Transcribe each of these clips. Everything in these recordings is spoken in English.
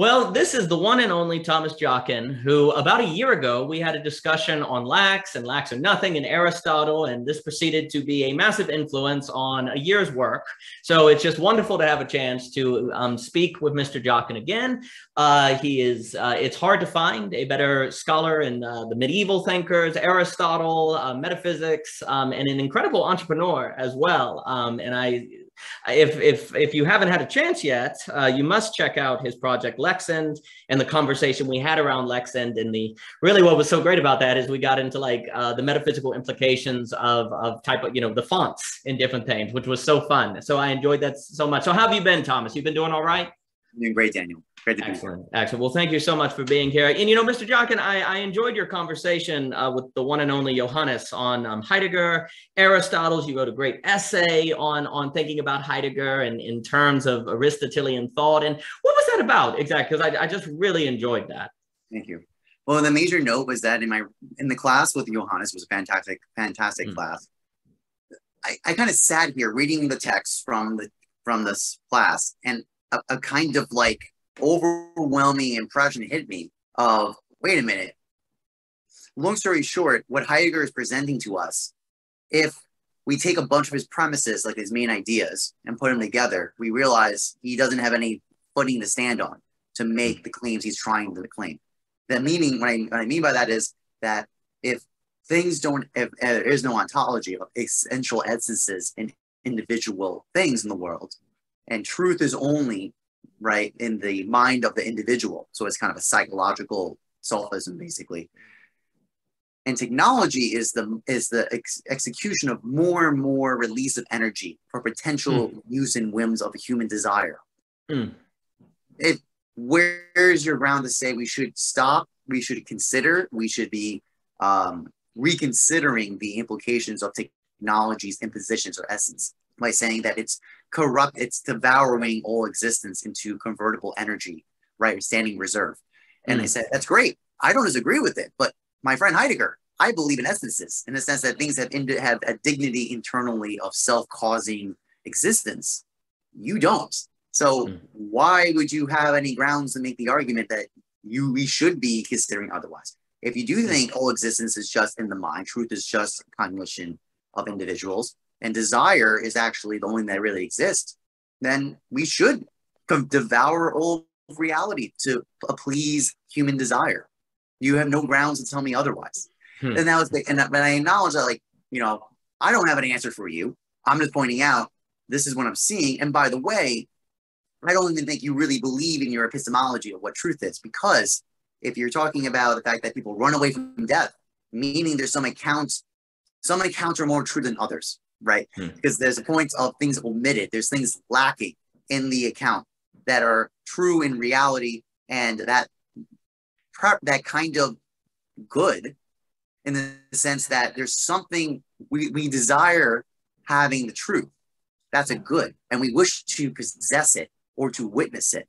Well, this is the one and only Thomas Jockin, who about a year ago we had a discussion on Lacks and Lacks or Nothing and Aristotle, and this proceeded to be a massive influence on a year's work. So it's just wonderful to have a chance to um, speak with Mr. Jockin again. Uh, he is, uh, it's hard to find a better scholar in uh, the medieval thinkers, Aristotle, uh, metaphysics, um, and an incredible entrepreneur as well. Um, and I if if if you haven't had a chance yet, uh, you must check out his project Lexend and the conversation we had around Lexend. And the really what was so great about that is we got into like uh, the metaphysical implications of of type of you know the fonts in different things, which was so fun. So I enjoyed that so much. So how have you been, Thomas? You've been doing all right? I'm Doing great, Daniel. Great to Excellent. Excellent. Well, thank you so much for being here. And, you know, Mr. Jockin, I, I enjoyed your conversation uh, with the one and only Johannes on um, Heidegger, Aristotle's. You wrote a great essay on, on thinking about Heidegger and in terms of Aristotelian thought. And what was that about exactly? Because I, I just really enjoyed that. Thank you. Well, the major note was that in my in the class with Johannes was a fantastic, fantastic mm. class. I, I kind of sat here reading the text from the from this class and a, a kind of like overwhelming impression hit me of wait a minute. Long story short, what Heidegger is presenting to us, if we take a bunch of his premises, like his main ideas, and put them together, we realize he doesn't have any footing to stand on to make the claims he's trying to claim. The meaning, what I, what I mean by that is that if things don't, if, if there is no ontology of essential essences in individual things in the world, and truth is only right in the mind of the individual so it's kind of a psychological sophism basically and technology is the is the ex- execution of more and more release of energy for potential mm. use and whims of human desire mm. if where's your ground to say we should stop we should consider we should be um, reconsidering the implications of technology's impositions or essence by saying that it's corrupt, it's devouring all existence into convertible energy, right? Standing reserve. And mm. they said, that's great. I don't disagree with it. But my friend Heidegger, I believe in essences in the sense that things have, have a dignity internally of self causing existence. You don't. So mm. why would you have any grounds to make the argument that you we should be considering otherwise? If you do mm. think all existence is just in the mind, truth is just cognition of individuals, and desire is actually the only thing that really exists, then we should devour all reality to please human desire. You have no grounds to tell me otherwise. Hmm. And that was the, and, and I acknowledge that, like, you know, I don't have an answer for you. I'm just pointing out this is what I'm seeing. And by the way, I don't even think you really believe in your epistemology of what truth is, because if you're talking about the fact that people run away from death, meaning there's some accounts, some accounts are more true than others right? Hmm. Because there's a point of things omitted, there's things lacking in the account that are true in reality, and that that kind of good in the sense that there's something we, we desire having the truth. That's a good, and we wish to possess it or to witness it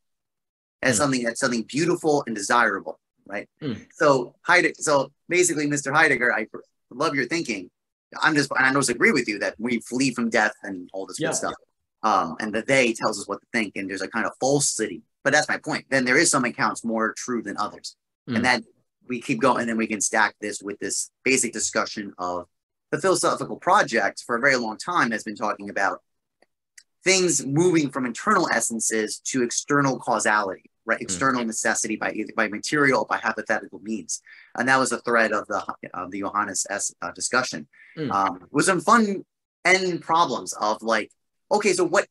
as mm. something that's something beautiful and desirable, right? Mm. So Heidegger, so basically, Mr. Heidegger, I love your thinking I'm just, and I don't agree with you that we flee from death and all this yeah. good stuff. Um, and the they tells us what to think, and there's a kind of falsity. But that's my point. Then there is some accounts more true than others, mm. and that we keep going, and then we can stack this with this basic discussion of the philosophical project for a very long time has been talking about things moving from internal essences to external causality right? Hmm. external necessity by either by material or by hypothetical means. And that was a thread of the of the johannes s uh, discussion. Mm. um, with some fun end problems of like okay so what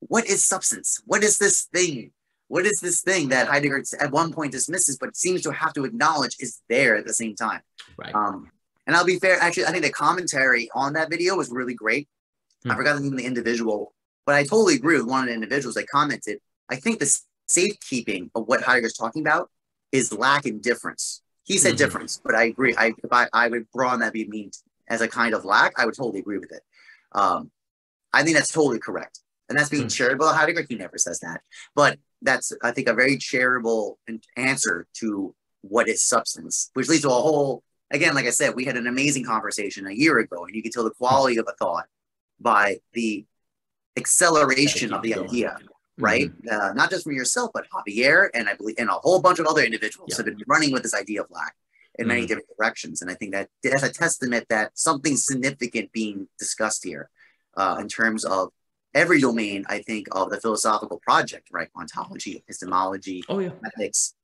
what is substance? What is this thing? What is this thing that heidegger at one point dismisses but seems to have to acknowledge is there at the same time? Right. Um, and i'll be fair actually i think the commentary on that video was really great. Mm. i forgot the name of the individual but i totally agree with one of the individuals that commented. I think this safekeeping of what Heidegger's talking about is lack in difference. He said mm-hmm. difference, but I agree. I if I, I would broaden that be mean as a kind of lack, I would totally agree with it. Um, I think that's totally correct. And that's being mm-hmm. charitable. Heidegger, he never says that. But that's, I think, a very charitable answer to what is substance, which leads to a whole, again, like I said, we had an amazing conversation a year ago, and you can tell the quality of a thought by the acceleration of the idea right? Mm-hmm. Uh, not just from yourself, but Javier and I believe and a whole bunch of other individuals yeah. have been running with this idea of lack in many mm-hmm. different directions. And I think that that's a testament that something significant being discussed here uh, in terms of every domain, I think, of the philosophical project, right? Ontology, epistemology, oh, yeah. ethics,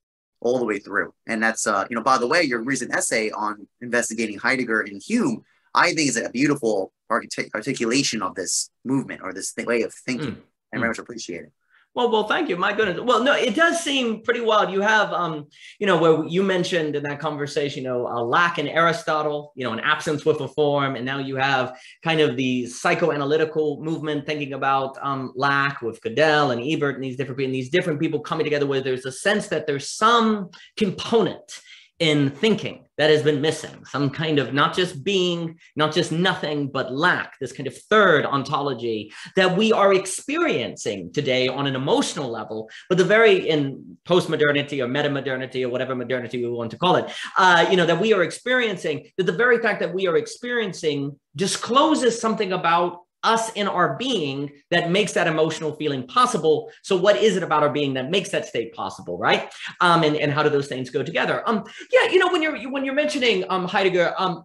all the way through. And that's, uh, you know, by the way, your recent essay on investigating Heidegger and Hume, I think is a beautiful artic- articulation of this movement or this th- way of thinking. Mm. I very mm. much appreciate it. Well, well, thank you. My goodness. Well, no, it does seem pretty wild. You have, um, you know, where you mentioned in that conversation, you know, a lack in Aristotle, you know, an absence with a form, and now you have kind of the psychoanalytical movement thinking about um, lack with Gödel and Ebert and these different and these different people coming together where there's a sense that there's some component in thinking that has been missing. Some kind of not just being not just nothing but lack this kind of third ontology that we are experiencing today on an emotional level but the very in post-modernity or meta-modernity or whatever modernity we want to call it uh, you know that we are experiencing that the very fact that we are experiencing discloses something about us in our being that makes that emotional feeling possible. So what is it about our being that makes that state possible, right? Um, and, and how do those things go together? Um, yeah, you know, when you're when you're mentioning um, Heidegger, um,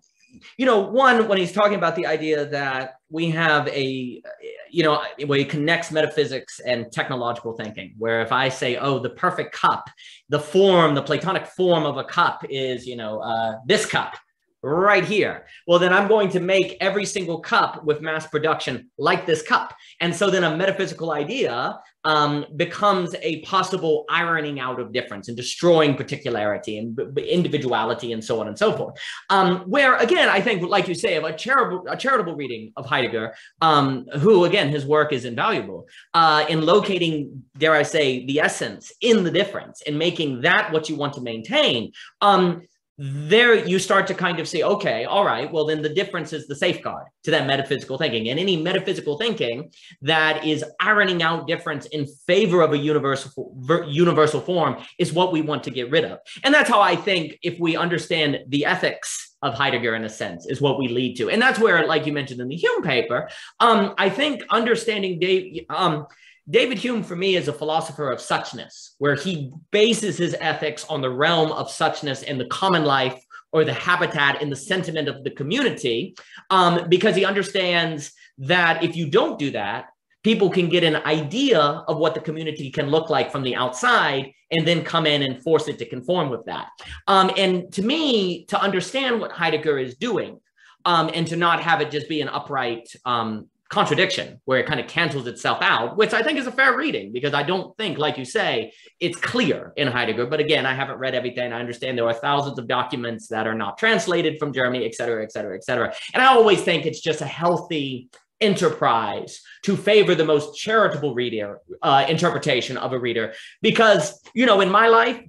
you know, one when he's talking about the idea that we have a, you know, where he connects metaphysics and technological thinking, where if I say, oh, the perfect cup, the form, the Platonic form of a cup is, you know, uh, this cup right here. Well, then I'm going to make every single cup with mass production like this cup. And so then a metaphysical idea um, becomes a possible ironing out of difference and destroying particularity and individuality and so on and so forth. Um, where again, I think, like you say, of a charitable, a charitable reading of Heidegger, um, who again, his work is invaluable uh, in locating, dare I say, the essence in the difference and making that what you want to maintain. Um, there you start to kind of say, okay, all right, well, then the difference is the safeguard to that metaphysical thinking. And any metaphysical thinking that is ironing out difference in favor of a universal, universal form is what we want to get rid of. And that's how I think if we understand the ethics of Heidegger in a sense is what we lead to. And that's where, like you mentioned in the Hume paper, um, I think understanding Dave, um, David Hume, for me, is a philosopher of suchness, where he bases his ethics on the realm of suchness in the common life or the habitat in the sentiment of the community, um, because he understands that if you don't do that, people can get an idea of what the community can look like from the outside and then come in and force it to conform with that. Um, and to me, to understand what Heidegger is doing um, and to not have it just be an upright um, contradiction where it kind of cancels itself out, which I think is a fair reading because I don't think, like you say, it's clear in Heidegger. But again, I haven't read everything. I understand there are thousands of documents that are not translated from Germany, et cetera, et cetera, et cetera. And I always think it's just a healthy enterprise to favor the most charitable reader uh, interpretation of a reader because you know in my life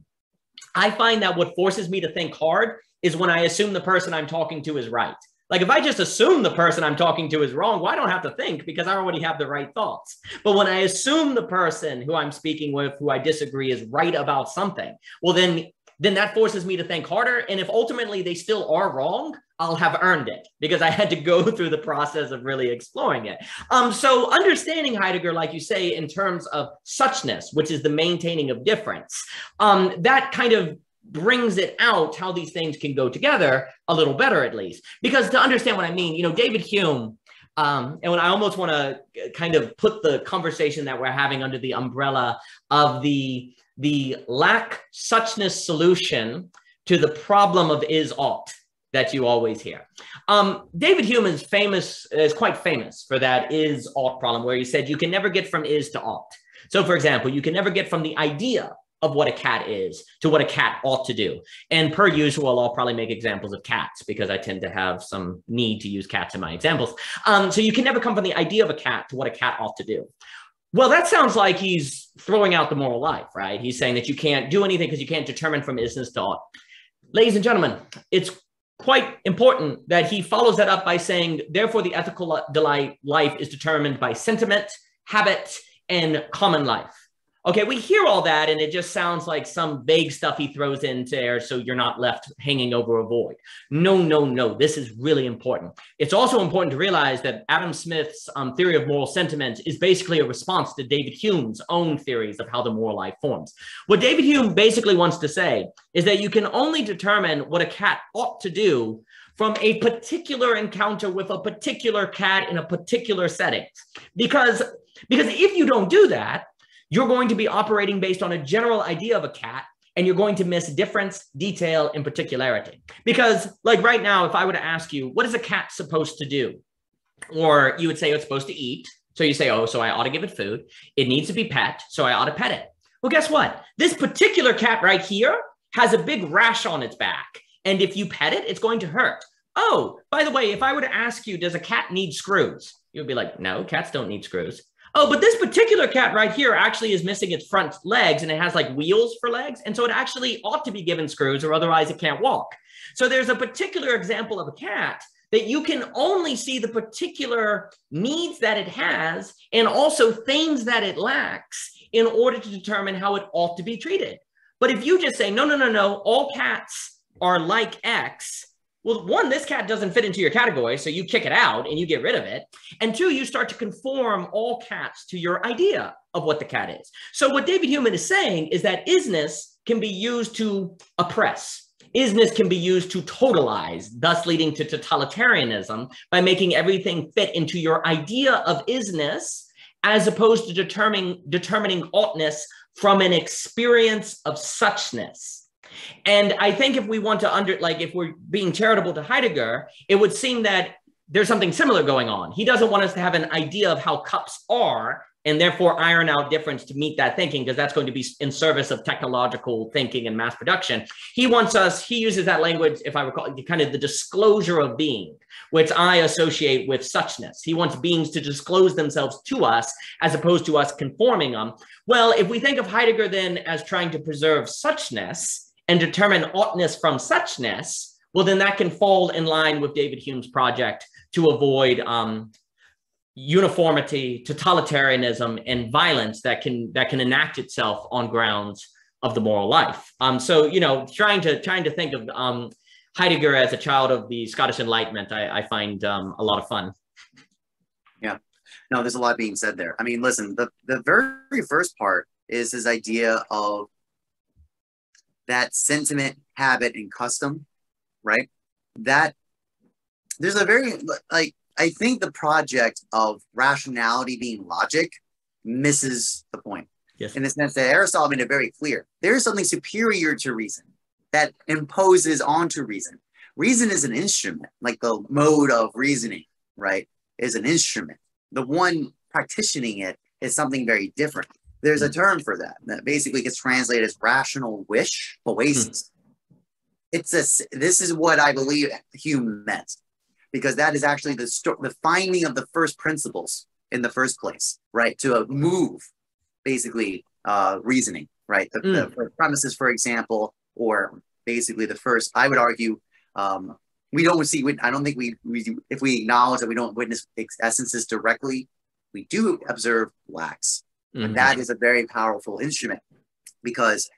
i find that what forces me to think hard is when i assume the person i'm talking to is right like if I just assume the person I'm talking to is wrong, well, I don't have to think because I already have the right thoughts. But when I assume the person who I'm speaking with, who I disagree, is right about something, well, then then that forces me to think harder. And if ultimately they still are wrong, I'll have earned it because I had to go through the process of really exploring it. Um, so understanding Heidegger, like you say, in terms of suchness, which is the maintaining of difference, um, that kind of brings it out how these things can go together a little better, at least. Because to understand what I mean, you know, David Hume, um, and when I almost want to kind of put the conversation that we're having under the umbrella of the the lack suchness solution to the problem of is ought that you always hear. Um, David Hume is famous, is quite famous for that is ought problem, where he said you can never get from is to ought. So, for example, you can never get from the idea of what a cat is to what a cat ought to do. And per usual, I'll probably make examples of cats because I tend to have some need to use cats in my examples. Um, so you can never come from the idea of a cat to what a cat ought to do. Well, that sounds like he's throwing out the moral life, right? He's saying that you can't do anything because you can't determine from isness to ought. Ladies and gentlemen, it's quite important that he follows that up by saying, therefore, the ethical delight life is determined by sentiment, habit, and common life. Okay, we hear all that and it just sounds like some vague stuff he throws into there so you're not left hanging over a void. No, no, no. This is really important. It's also important to realize that Adam Smith's um, theory of moral sentiment is basically a response to David Hume's own theories of how the moral life forms. What David Hume basically wants to say is that you can only determine what a cat ought to do from a particular encounter with a particular cat in a particular setting. Because, because if you don't do that, you're going to be operating based on a general idea of a cat and you're going to miss difference, detail, and particularity. Because, like right now, if I were to ask you, what is a cat supposed to do? Or you would say it's supposed to eat. So you say, oh, so I ought to give it food. It needs to be pet. So I ought to pet it. Well, guess what? This particular cat right here has a big rash on its back. And if you pet it, it's going to hurt. Oh, by the way, if I were to ask you, does a cat need screws? You would be like, no, cats don't need screws. Oh, but this particular cat right here actually is missing its front legs and it has like wheels for legs. And so it actually ought to be given screws or otherwise it can't walk. So there's a particular example of a cat that you can only see the particular needs that it has and also things that it lacks in order to determine how it ought to be treated. But if you just say, no, no, no, no, all cats are like X, well, one, this cat doesn't fit into your category, so you kick it out and you get rid of it. And two, you start to conform all cats to your idea of what the cat is. So what David Hume is saying is that isness can be used to oppress. Isness can be used to totalize, thus leading to totalitarianism by making everything fit into your idea of isness as opposed to determining, determining oughtness from an experience of suchness. And I think if we want to under, like, if we're being charitable to Heidegger, it would seem that there's something similar going on. He doesn't want us to have an idea of how cups are and therefore iron out difference to meet that thinking because that's going to be in service of technological thinking and mass production. He wants us, he uses that language, if I recall, kind of the disclosure of being, which I associate with suchness. He wants beings to disclose themselves to us as opposed to us conforming them. Well, if we think of Heidegger then as trying to preserve suchness, and determine oughtness from suchness, well, then that can fall in line with David Hume's project to avoid um, uniformity, totalitarianism, and violence that can that can enact itself on grounds of the moral life. Um, so, you know, trying to trying to think of um, Heidegger as a child of the Scottish Enlightenment, I, I find um, a lot of fun. Yeah, no, there's a lot being said there. I mean, listen, the the very first part is his idea of that sentiment, habit, and custom, right? That there's a very like I think the project of rationality being logic misses the point. Yes. In the sense that Aristotle made it very clear. There is something superior to reason that imposes onto reason. Reason is an instrument, like the mode of reasoning, right? Is an instrument. The one practicing it is something very different. There's a hmm. term for that that basically gets translated as rational wish, poiesis. Hmm. It's a, this is what I believe Hume meant, because that is actually the sto- the finding of the first principles in the first place, right? To move, basically, uh, reasoning, right? The, mm. the hmm. premises, for example, or basically the first, I would argue, um, we don't see, we, I don't think we, we, if we acknowledge that we don't witness essences directly, we do observe lacks Mm-hmm. And that is a very powerful instrument because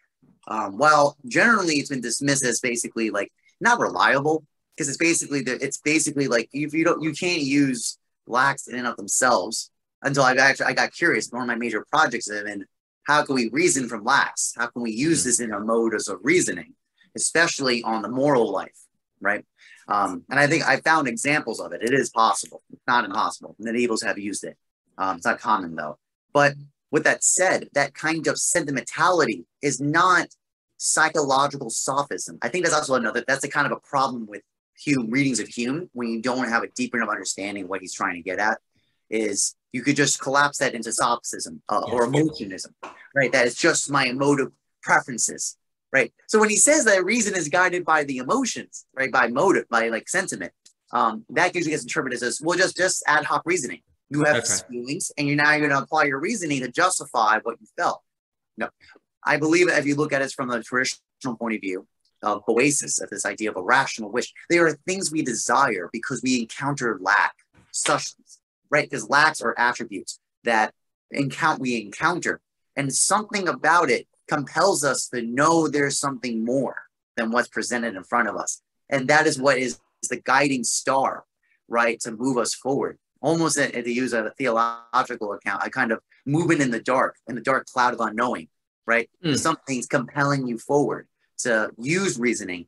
um, while generally it's been dismissed as basically like not reliable, because it's basically the, it's basically like if you don't you can't use lacks in and of themselves until I actually I got curious. One of my major projects have been how can we reason from lacks? How can we use this in a modus of reasoning, especially on the moral life, right? Um, and I think I found examples of it. It is possible, it's not impossible. The medievals have used it. Um, it's not common though. But with that said, that kind of sentimentality is not psychological sophism. I think that's also another, that's a kind of a problem with Hume, readings of Hume, when you don't have a deep enough understanding of what he's trying to get at, is you could just collapse that into sophism uh, yes. or emotionism, right? That is just my emotive preferences, right? So when he says that reason is guided by the emotions, right, by motive, by like sentiment, um, that usually gets interpreted as well, just just ad hoc reasoning. You have okay. feelings, and you're now going to apply your reasoning to justify what you felt. No, I believe if you look at it from the traditional point of view of poiesis, of this idea of a rational wish, there are things we desire because we encounter lack, such right? Because lacks are attributes that encounter we encounter, And something about it compels us to know there's something more than what's presented in front of us. And that is what is, is the guiding star, right, to move us forward. Almost to use a theological account, I kind of moving in the dark, in the dark cloud of unknowing, right? Mm. Something's compelling you forward to use reasoning,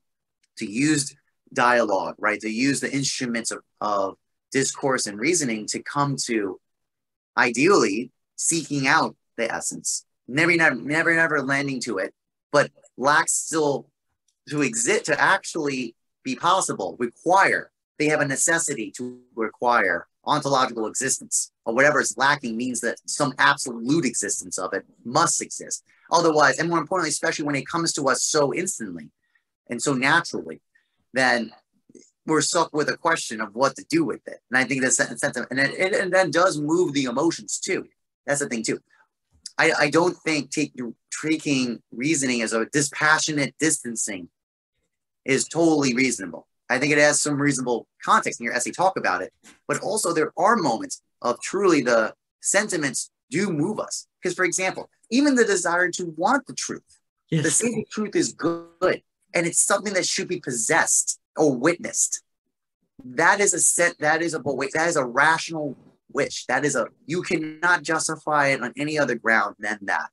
to use dialogue, right? To use the instruments of, of discourse and reasoning to come to ideally seeking out the essence, never, never, never, never landing to it, but lacks still to exist, to actually be possible, require, they have a necessity to require ontological existence or whatever is lacking means that some absolute existence of it must exist. Otherwise, and more importantly, especially when it comes to us so instantly and so naturally, then we're stuck with a question of what to do with it. And I think that's that sense of, and it, it, and then does move the emotions too. That's the thing too. I, I don't think taking taking reasoning as a dispassionate distancing is totally reasonable. I think it has some reasonable context in your essay talk about it, but also there are moments of truly the sentiments do move us. Because for example, even the desire to want the truth, yes. the say the truth is good, and it's something that should be possessed or witnessed. That is a set. That is a that is a rational wish. That is a you cannot justify it on any other ground than that.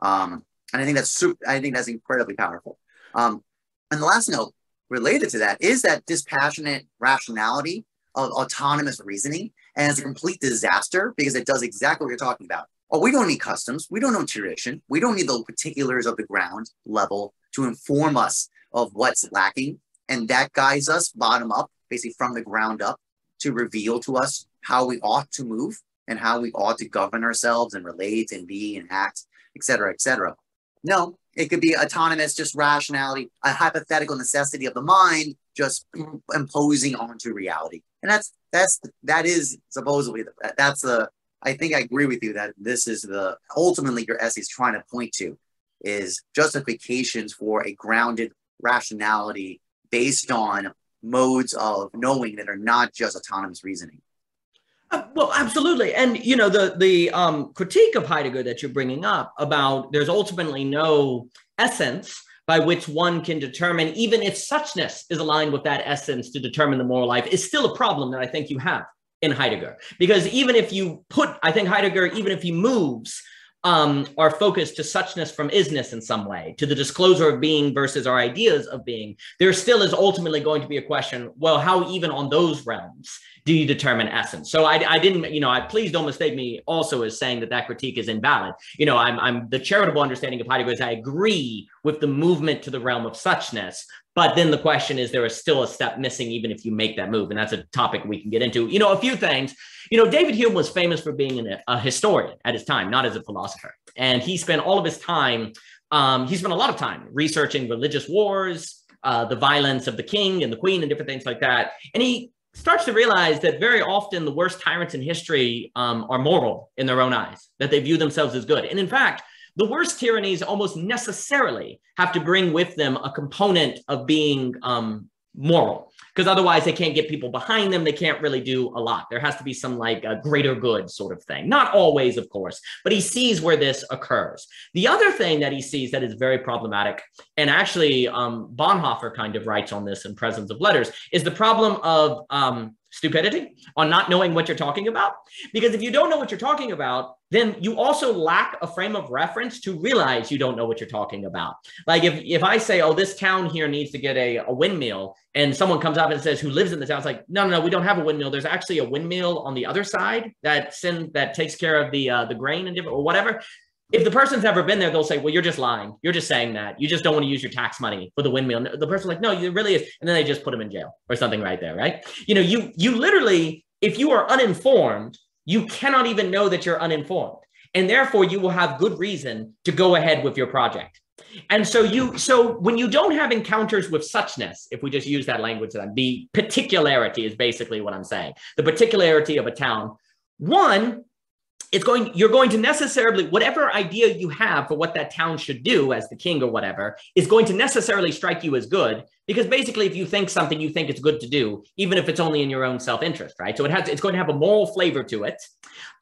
Um, and I think that's super, I think that's incredibly powerful. Um, and the last note related to that is that dispassionate rationality of autonomous reasoning and it's a complete disaster because it does exactly what you're talking about. Oh, we don't need customs. We don't know tradition. We don't need the particulars of the ground level to inform us of what's lacking. And that guides us bottom up, basically from the ground up, to reveal to us how we ought to move and how we ought to govern ourselves and relate and be and act, et cetera, et cetera. No, it could be autonomous, just rationality, a hypothetical necessity of the mind, just imposing onto reality. And that's that's that is supposedly the, that's the. I think I agree with you that this is the ultimately your essay is trying to point to is justifications for a grounded rationality based on modes of knowing that are not just autonomous reasoning. Well, absolutely, and you know the the um, critique of Heidegger that you're bringing up about there's ultimately no essence by which one can determine even if suchness is aligned with that essence to determine the moral life is still a problem that I think you have in Heidegger. Because even if you put I think Heidegger even if he moves um, our focus to suchness from isness in some way, to the disclosure of being versus our ideas of being, there still is ultimately going to be a question well, how even on those realms do you determine essence? So I, I didn't, you know, I please don't mistake me also as saying that that critique is invalid. You know, I'm, I'm the charitable understanding of Heidegger is I agree with the movement to the realm of suchness, but then the question is, there is still a step missing, even if you make that move. And that's a topic we can get into. You know, a few things. You know, David Hume was famous for being an, a historian at his time, not as a philosopher. And he spent all of his time, um, he spent a lot of time researching religious wars, uh, the violence of the king and the queen, and different things like that. And he starts to realize that very often the worst tyrants in history um, are moral in their own eyes, that they view themselves as good. And in fact, the worst tyrannies almost necessarily have to bring with them a component of being um, moral because otherwise they can't get people behind them. They can't really do a lot. There has to be some like a greater good sort of thing. Not always of course but he sees where this occurs. The other thing that he sees that is very problematic and actually um, bonhoeffer kind of writes on this in presence of letters is the problem of um, stupidity on not knowing what you're talking about because if you don't know what you're talking about then you also lack a frame of reference to realize you don't know what you're talking about. Like if, if I say, oh, this town here needs to get a, a windmill, and someone comes up and says, who lives in the town, it's like, no, no, no, we don't have a windmill. There's actually a windmill on the other side that send, that takes care of the uh, the grain and different or whatever. If the person's ever been there, they'll say, well, you're just lying. You're just saying that. You just don't want to use your tax money for the windmill. The person's like, no, it really is. And then they just put them in jail or something right there, right? You know, you you literally, if you are uninformed, you cannot even know that you're uninformed. And therefore, you will have good reason to go ahead with your project. And so you so when you don't have encounters with suchness, if we just use that language then the particularity is basically what I'm saying. The particularity of a town. One, it's going you're going to necessarily whatever idea you have for what that town should do as the king or whatever is going to necessarily strike you as good because basically if you think something you think it's good to do even if it's only in your own self-interest right? So it has it's going to have a moral flavor to it.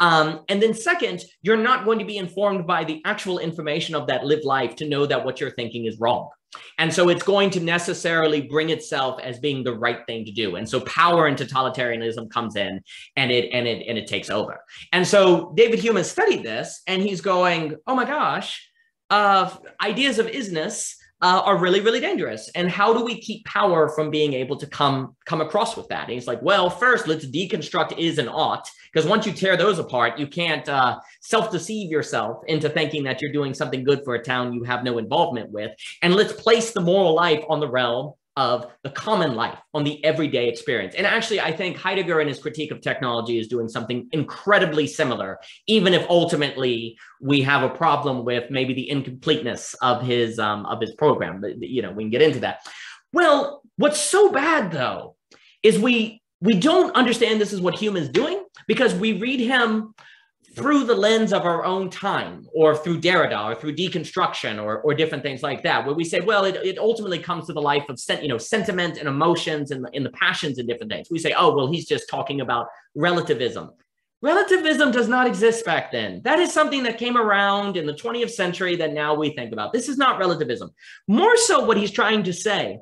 Um, and then second you're not going to be informed by the actual information of that lived life to know that what you're thinking is wrong and so it's going to necessarily bring itself as being the right thing to do. And so power and totalitarianism comes in and it and it and it takes over. And so David Hume has studied this and he's going, oh my gosh, uh, ideas of isness uh, are really, really dangerous. And how do we keep power from being able to come come across with that? And he's like, well, first, let's deconstruct is and ought, because once you tear those apart, you can't uh, self-deceive yourself into thinking that you're doing something good for a town you have no involvement with. And let's place the moral life on the realm of the common life on the everyday experience. And actually, I think Heidegger in his critique of technology is doing something incredibly similar, even if ultimately we have a problem with maybe the incompleteness of his um, of his program. But, you know, we can get into that. Well, what's so bad though is we we don't understand this is what Hume is doing because we read him through the lens of our own time or through Derrida or through deconstruction or, or different things like that, where we say, well, it, it ultimately comes to the life of sen- you know, sentiment and emotions and and the passions and different things. We say, oh, well, he's just talking about relativism. Relativism does not exist back then. That is something that came around in the 20th century that now we think about. This is not relativism. More so, what he's trying to say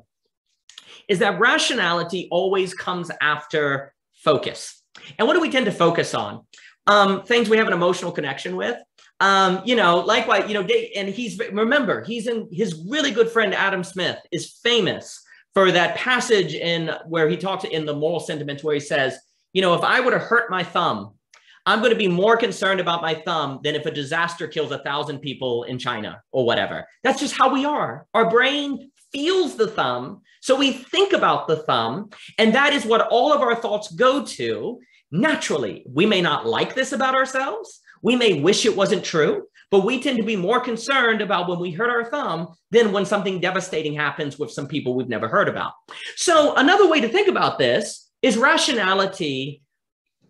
is that rationality always comes after focus. And what do we tend to focus on? Um, things we have an emotional connection with. Um, you know, likewise, you know, and he's remember he's in his really good friend Adam Smith is famous for that passage in where he talks in the moral sentiments where he says, you know, if I were to hurt my thumb, I'm going to be more concerned about my thumb than if a disaster kills a thousand people in China or whatever. That's just how we are. Our brain feels the thumb. So we think about the thumb, and that is what all of our thoughts go to. Naturally, we may not like this about ourselves. We may wish it wasn't true, but we tend to be more concerned about when we hurt our thumb than when something devastating happens with some people we've never heard about. So, another way to think about this is rationality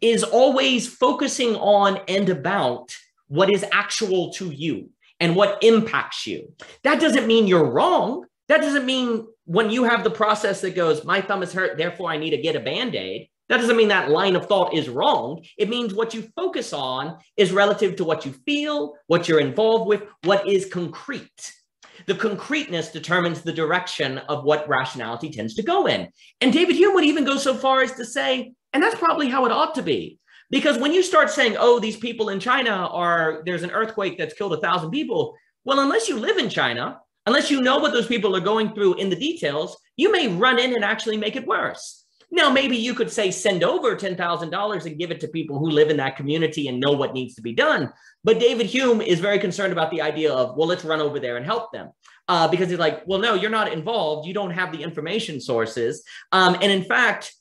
is always focusing on and about what is actual to you and what impacts you. That doesn't mean you're wrong. That doesn't mean when you have the process that goes, my thumb is hurt, therefore I need to get a band aid. That doesn't mean that line of thought is wrong. It means what you focus on is relative to what you feel, what you're involved with, what is concrete. The concreteness determines the direction of what rationality tends to go in. And David Hume would even go so far as to say, and that's probably how it ought to be. Because when you start saying, oh, these people in China are, there's an earthquake that's killed a thousand people. Well, unless you live in China, unless you know what those people are going through in the details, you may run in and actually make it worse. Now, maybe you could say send over $10,000 and give it to people who live in that community and know what needs to be done. But David Hume is very concerned about the idea of, well, let's run over there and help them. Uh, because he's like, well, no, you're not involved. You don't have the information sources. Um, and in fact,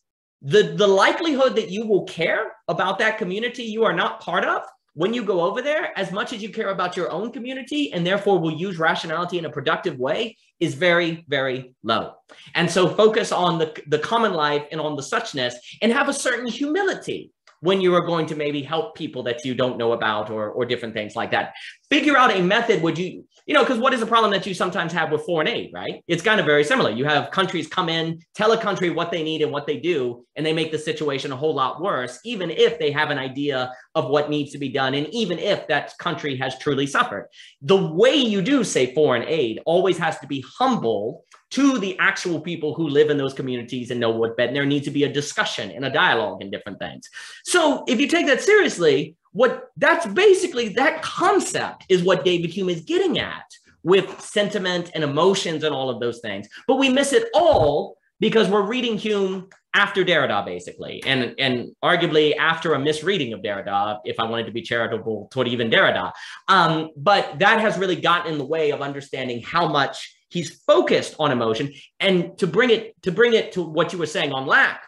the, the likelihood that you will care about that community you are not part of when you go over there, as much as you care about your own community and therefore will use rationality in a productive way, is very, very low. And so focus on the, the common life and on the suchness and have a certain humility when you are going to maybe help people that you don't know about or, or different things like that. Figure out a method would you, you know, because what is the problem that you sometimes have with foreign aid, right? It's kind of very similar. You have countries come in, tell a country what they need and what they do, and they make the situation a whole lot worse, even if they have an idea of what needs to be done, and even if that country has truly suffered. The way you do, say, foreign aid always has to be humble to the actual people who live in those communities and know what. And there needs to be a discussion and a dialogue and different things. So if you take that seriously, what that's basically that concept is what David Hume is getting at with sentiment and emotions and all of those things. But we miss it all because we're reading Hume after Derrida, basically, and and arguably after a misreading of Derrida, if I wanted to be charitable toward even Derrida. Um, but that has really gotten in the way of understanding how much he's focused on emotion. And to bring it to bring it to what you were saying on lack,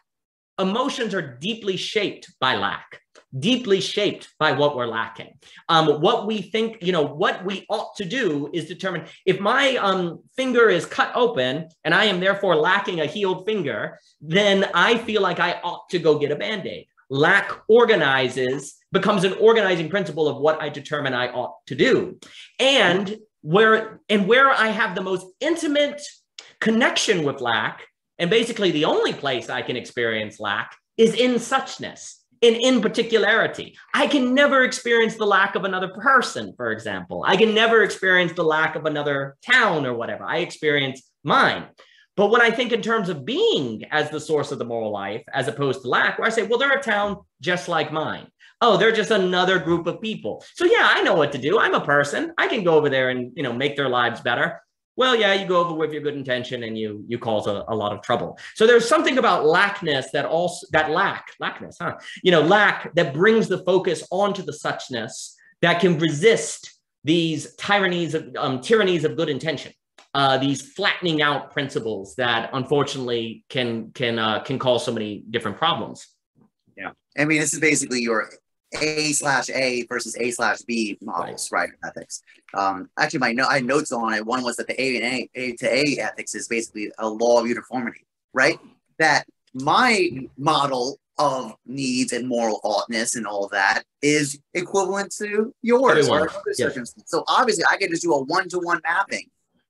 emotions are deeply shaped by lack deeply shaped by what we're lacking. Um, what we think, you know, what we ought to do is determine if my um, finger is cut open and I am therefore lacking a healed finger, then I feel like I ought to go get a band aid. Lack organizes becomes an organizing principle of what I determine I ought to do. And where and where I have the most intimate connection with lack, and basically the only place I can experience lack is in suchness, in in particularity. I can never experience the lack of another person, for example. I can never experience the lack of another town or whatever. I experience mine. But when I think in terms of being as the source of the moral life, as opposed to lack, where I say, well, they're a town just like mine. Oh, they're just another group of people. So yeah, I know what to do. I'm a person. I can go over there and you know make their lives better. Well, yeah, you go over with your good intention and you you cause a, a lot of trouble. So there's something about lackness that also that lack, lackness, huh? You know, lack that brings the focus onto the suchness that can resist these tyrannies of um, tyrannies of good intention uh, these flattening out principles that unfortunately can can uh, can cause so many different problems. Yeah, I mean, this is basically your A slash A versus A slash B models, right? right ethics. Um, actually, my no- I had notes on it. One was that the A and A, A to A ethics is basically a law of uniformity, right? That my model of needs and moral oughtness and all that is equivalent to yours. Yes. So obviously, I can just do a one-to-one mapping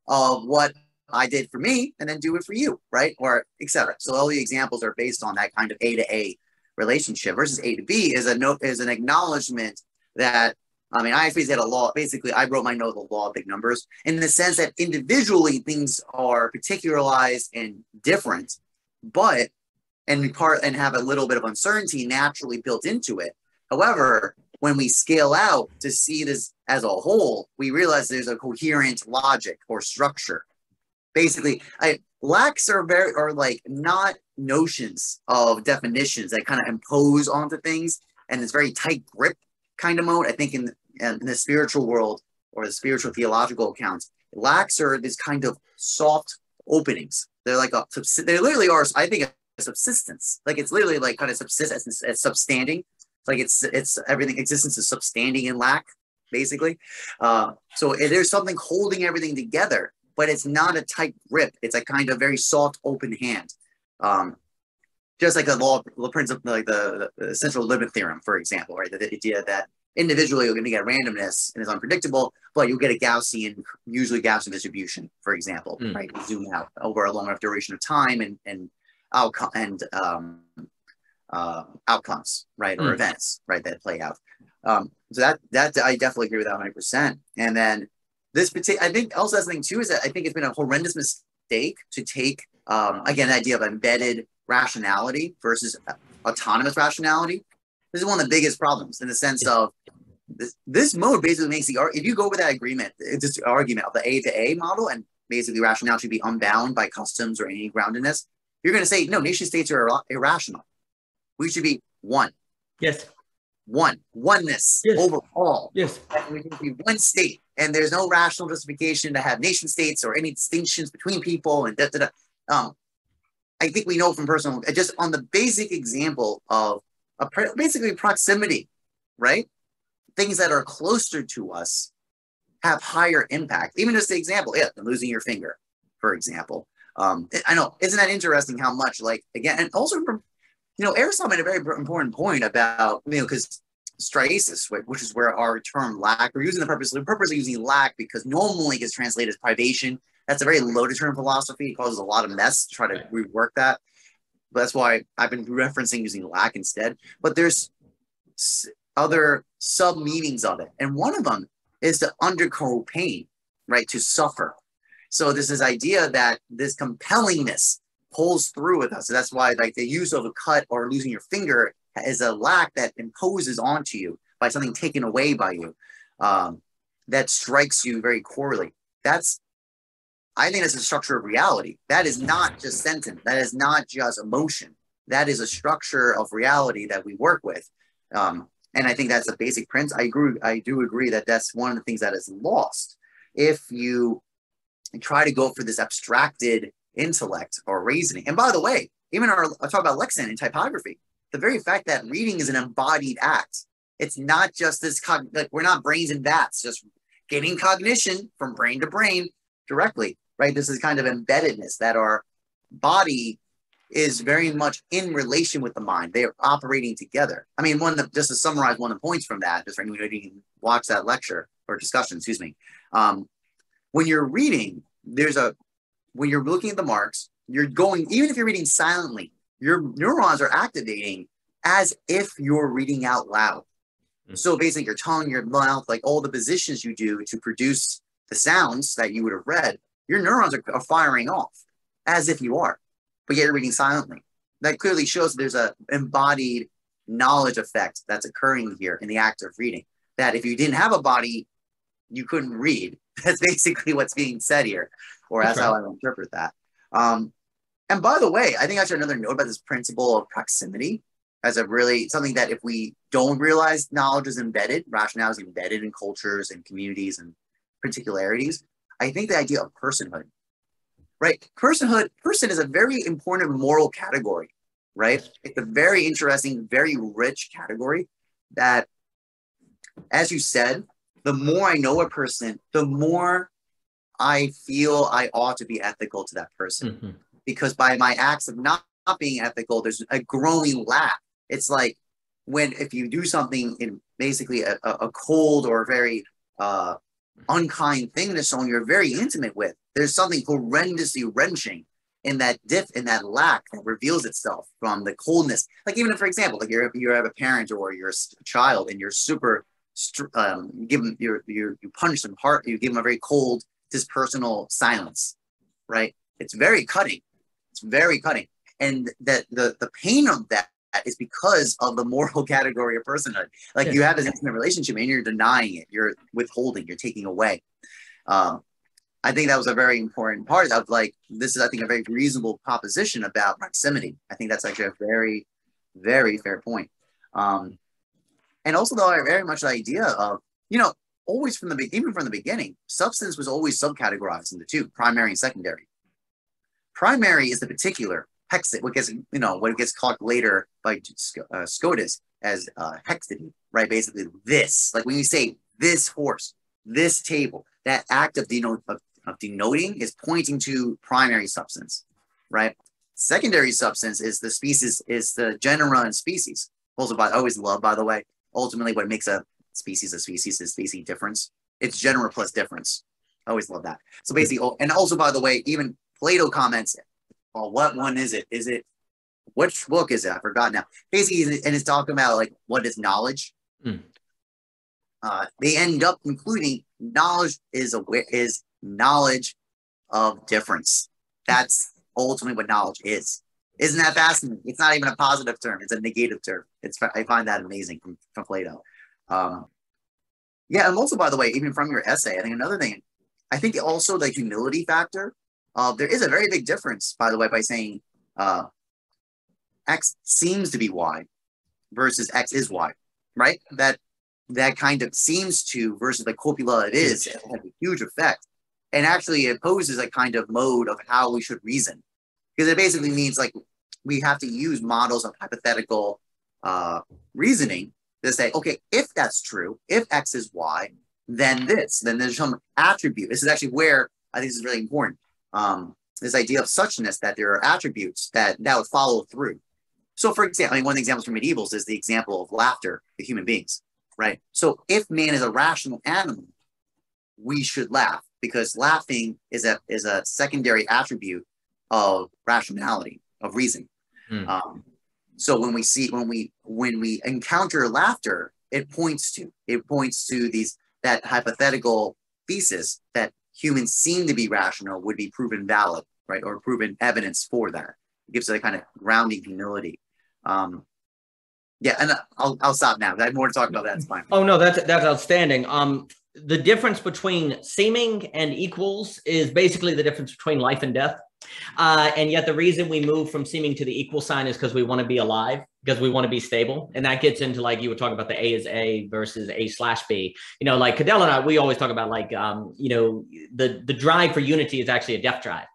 of what I did for me and then do it for you, right? Or etc. So all the examples are based on that kind of A to A relationship versus A to B is a note is an acknowledgement that I mean I actually had a law. Basically, I wrote my note the law of big numbers in the sense that individually things are particularized and different, but and part and have a little bit of uncertainty naturally built into it. However, when we scale out to see this as a whole, we realize there's a coherent logic or structure. Basically, I lacks are very are like not notions of definitions that kind of impose onto things, and this very tight grip kind of mode. I think in, in the spiritual world or the spiritual theological accounts, lacks are this kind of soft openings. They're like a they literally are. I think a subsistence. Like it's literally like kind of subsistence, it's substanding like it's it's everything existence is substanding in lack basically uh, so there's something holding everything together but it's not a tight grip it's a kind of very soft open hand um, just like the law the principle like the, the central limit theorem for example right the, the idea that individually you're going to get randomness and it's unpredictable but you'll get a gaussian usually gaussian distribution for example mm. right zoom out over a long enough duration of time and and outcome and um, uh, outcomes, right, or mm. events, right, that play out. Um, so that that I definitely agree with that 100. percent And then this particular, I think also that's the thing too is that I think it's been a horrendous mistake to take um, again the idea of embedded rationality versus autonomous rationality. This is one of the biggest problems in the sense of this, this mode basically makes the if you go with that agreement, it's just argument of the A to A model and basically rationality should be unbound by customs or any groundedness. You're going to say no, nation states are irrational we should be one. Yes. One. Oneness yes. overall. Yes. And we can be one state. And there's no rational justification to have nation states or any distinctions between people and da da da. Um, I think we know from personal, just on the basic example of a, basically proximity, right? Things that are closer to us have higher impact. Even just the example, yeah, losing your finger, for example. Um, I know, isn't that interesting how much, like, again, and also you know, Aristotle made a very important point about, you know, because steresis, which is where our term lack, we're using the purpose, we're purposely using lack because normally gets translated as privation. That's a very loaded term philosophy. It causes a lot of mess to try to rework that. But that's why I've been referencing using lack instead. But there's other sub meanings of it. And one of them is to undergo pain, right? To suffer. So this is idea that this compellingness pulls through with us. So that's why like the use of a cut or losing your finger is a lack that imposes onto you by something taken away by you. Um, that strikes you very corely. That's I think that's a structure of reality. That is not just sentence. That is not just emotion. That is a structure of reality that we work with. Um, and I think that's a basic principle. I agree. I do agree that that's one of the things that is lost if you try to go for this abstracted intellect or reasoning. And by the way, even our I talk about lexicon and typography. The very fact that reading is an embodied act. It's not just this cog- like we're not brains and bats, just getting cognition from brain to brain directly, right? This is kind of embeddedness that our body is very much in relation with the mind. They are operating together. I mean, one of the, just to summarize one of the points from that, just for anyone who didn't watch that lecture or discussion, excuse me. Um, when you're reading, there's a when you're looking at the marks, you're going even if you're reading silently, your neurons are activating as if you're reading out loud. Mm-hmm. So basically, your tongue, your mouth, like all the positions you do to produce the sounds that you would have read, your neurons are, are firing off as if you are but yet you're reading silently. That clearly shows that there's a embodied knowledge effect that's occurring here in the act of reading. That if you didn't have a body, you couldn't read. That's basically what's being said here, or that's, right. how I interpret that. Um, and by the way, I think actually another note about this principle of proximity as a really something that if we don't realize knowledge is embedded, rationale is embedded in cultures and communities and particularities. I think the idea of personhood right? Personhood, person is a very important moral category, right? It's a very interesting, very rich category that, as you said, the more I know a person, the more I feel I ought to be ethical to that person. Mm-hmm. Because by my acts of not, not being ethical, there's a growing lack. It's like when if you do something in basically a, a cold or very uh, unkind thing to someone you're very intimate with, there's something horrendously wrenching in that dip, in that lack that reveals itself from the coldness. Like even if, for example, like you're you have a parent or you're a child and you're super, um, give them you you punish them hard, you give them a very cold, dispersonal silence, right? It's very cutting. It's very cutting, and that the the pain of that is because of the moral category of personhood. Like you have this intimate relationship and you're denying it, you're withholding, you're taking away. Um, I think that was a very important part of like this is I think a very reasonable proposition about proximity. I think that's actually a very, very fair point. Um, and also though I very much the idea of you know always from the even from the beginning, substance was always subcategorized into two, primary and secondary. Primary is the particular hex, what gets you know what gets called later by uh, Scotus as uh, haecceity, right? Basically, this like when you say this horse, this table, that act of denote of of denoting is pointing to primary substance, right? Secondary substance is the species, is the genera and species. Also, by always love, by the way, ultimately what makes a species a species is species difference. It's genera plus difference. I always love that. So basically, oh, and also by the way, even Plato comments, well, what one is it? Is it which book is it? I forgot now. Basically, and it's talking about like what is knowledge. Mm. Uh, they end up concluding knowledge is aware is knowledge of difference. That's ultimately what knowledge is. Isn't that fascinating? It's not even a positive term; it's a negative term. It's I find that amazing from, from Plato. Um, yeah, and also by the way, even from your essay, I think another thing, I think also the humility factor. Uh, there is a very big difference, by the way, by saying uh, X seems to be Y versus X is Y, right? That that kind of seems to versus the copula it is has a huge effect. And actually it poses a kind of mode of how we should reason. Because it basically means like we have to use models of hypothetical uh, reasoning to say okay if that's true if x is y then this then there's some attribute. This is actually where i think this is really important um, this idea of suchness that there are attributes that that would follow through so for example I mean, one of the examples from medievals is the example of laughter the human beings right so if man is a rational animal we should laugh because laughing is a is a secondary attribute of rationality of reason. Mm. Um, so when we see when we when we encounter laughter, it points to it points to these that hypothetical thesis that humans seem to be rational would be proven valid, right, or proven evidence for that. It gives it a kind of grounding humility. Um, yeah, and I'll I'll stop now. I have more to talk about. That's fine. Oh no, that's that's outstanding. Um, the difference between seeming and equals is basically the difference between life and death. Uh, and yet the reason we move from seeming to the equal sign is because we want to be alive, because we want to be stable. And that gets into like you were talking about the A is A versus A slash B. You know, like Cadell and I, we always talk about like, um, you know, the, the drive for unity is actually a death drive.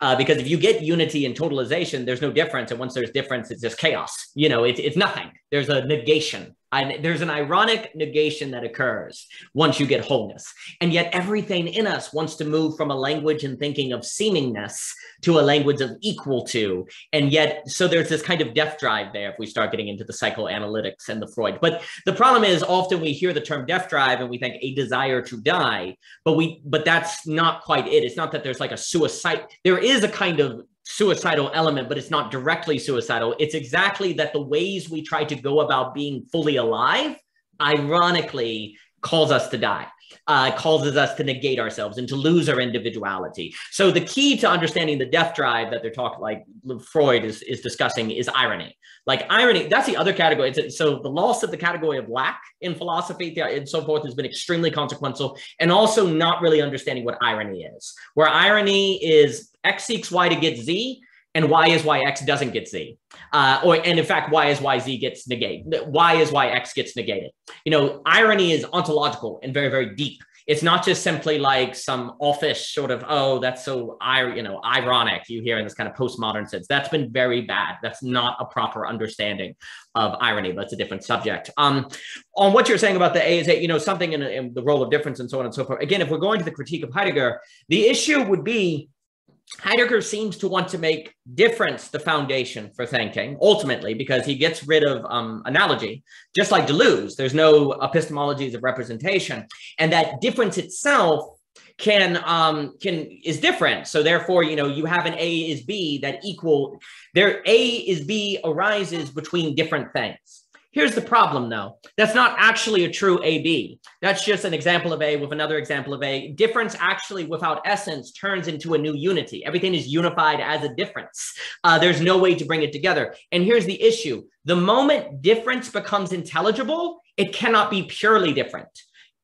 Uh, because if you get unity and totalization, there's no difference. And once there's difference, it's just chaos. You know, it's, it's nothing. There's a negation There's an ironic negation that occurs once you get wholeness. And yet, everything in us wants to move from a language and thinking of seemingness to a language of equal to. And yet, so there's this kind of death drive there if we start getting into the psychoanalytics and the Freud. But the problem is often we hear the term death drive and we think a desire to die, but we but that's not quite it. It's not that there's like a suicide. There is a kind of suicidal element, but it's not directly suicidal. It's exactly that the ways we try to go about being fully alive, ironically, calls us to die uh, causes us to negate ourselves and to lose our individuality. So the key to understanding the death drive that they're talking, like Freud is, is discussing, is irony. Like irony, that's the other category. It's, so the loss of the category of lack in philosophy and so forth has been extremely consequential, and also not really understanding what irony is. Where irony is X seeks Y to get Z, and y is why x doesn't get z. Uh, or and in fact y is why z gets negated. Y is why x gets negated. You know irony is ontological and very very deep. It's not just simply like some offish sort of oh that's so you know ironic you hear in this kind of postmodern sense. That's been very bad. That's not a proper understanding of irony but it's a different subject. Um on what you're saying about the a is a you know something in, in the role of difference and so on and so forth. Again if we're going to the critique of heidegger the issue would be Heidegger seems to want to make difference the foundation for thinking, ultimately, because he gets rid of um, analogy, just like Deleuze. There's no epistemologies of representation, and that difference itself can um can is different so therefore you know you have an a is b that equal there a is b arises between different things Here's the problem, though. That's not actually a true AB. That's just an example of A with another example of A. Difference actually, without essence, turns into a new unity. Everything is unified as a difference. Uh, there's no way to bring it together. And here's the issue. The moment difference becomes intelligible, it cannot be purely different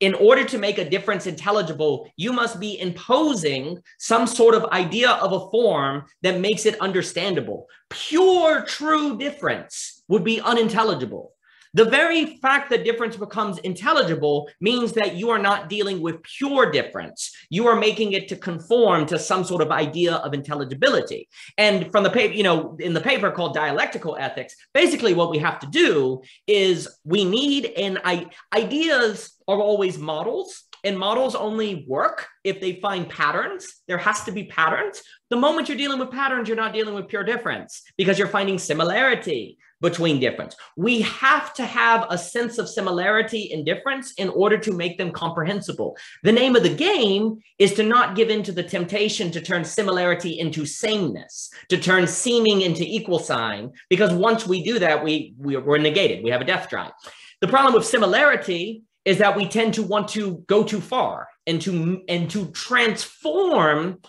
in order to make a difference intelligible, you must be imposing some sort of idea of a form that makes it understandable. Pure, true difference would be unintelligible. The very fact that difference becomes intelligible means that you are not dealing with pure difference. You are making it to conform to some sort of idea of intelligibility. And from the paper, you know, in the paper called Dialectical Ethics, basically what we have to do is we need an I, ideas are always models and models only work if they find patterns. There has to be patterns. The moment you're dealing with patterns, you're not dealing with pure difference because you're finding similarity between difference. We have to have a sense of similarity and difference in order to make them comprehensible. The name of the game is to not give in to the temptation to turn similarity into sameness, to turn seeming into equal sign, because once we do that, we, we we're negated. We have a death drive. The problem with similarity is that we tend to want to go too far and to and to transform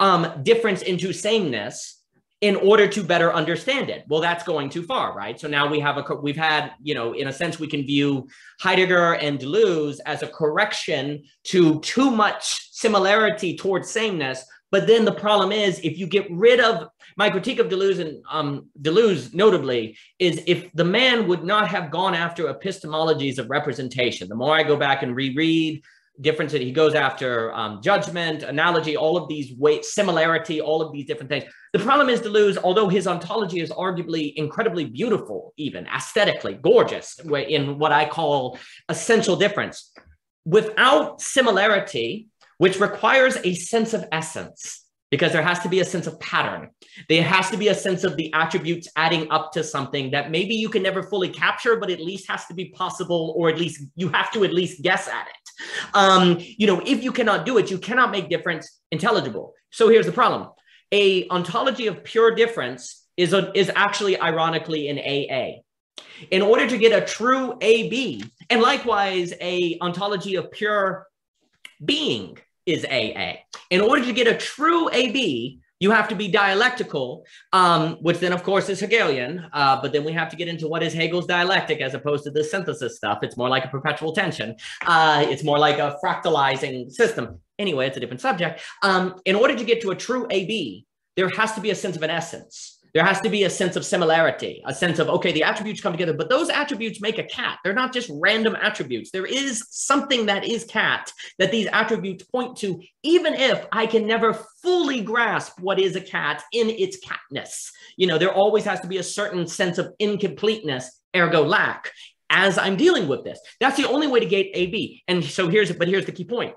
um, difference into sameness in order to better understand it. Well, that's going too far, right? So now we have a we've had, you know, in a sense we can view Heidegger and Deleuze as a correction to too much similarity towards sameness. But then the problem is if you get rid of my critique of Deleuze and um, Deleuze notably is if the man would not have gone after epistemologies of representation, the more I go back and reread difference that he goes after um, judgment, analogy, all of these weight, similarity, all of these different things. The problem is Deleuze, although his ontology is arguably incredibly beautiful, even aesthetically gorgeous, in what I call essential difference, without similarity, which requires a sense of essence, because there has to be a sense of pattern. There has to be a sense of the attributes adding up to something that maybe you can never fully capture, but at least has to be possible, or at least you have to at least guess at it. Um, you know, if you cannot do it, you cannot make difference intelligible. So here's the problem. A ontology of pure difference is, a, is actually ironically an AA. In order to get a true AB, and likewise a ontology of pure being is AA. In order to get a true AB, you have to be dialectical, um, which then, of course, is Hegelian. Uh, but then we have to get into what is Hegel's dialectic as opposed to the synthesis stuff. It's more like a perpetual tension. Uh, it's more like a fractalizing system. Anyway, it's a different subject. Um, in order to get to a true AB, there has to be a sense of an essence. There has to be a sense of similarity, a sense of, okay, the attributes come together, but those attributes make a cat. They're not just random attributes. There is something that is cat that these attributes point to, even if I can never fully grasp what is a cat in its catness. You know, there always has to be a certain sense of incompleteness, ergo lack. as I'm dealing with this. That's the only way to get AB. And so here's, it, but here's the key point.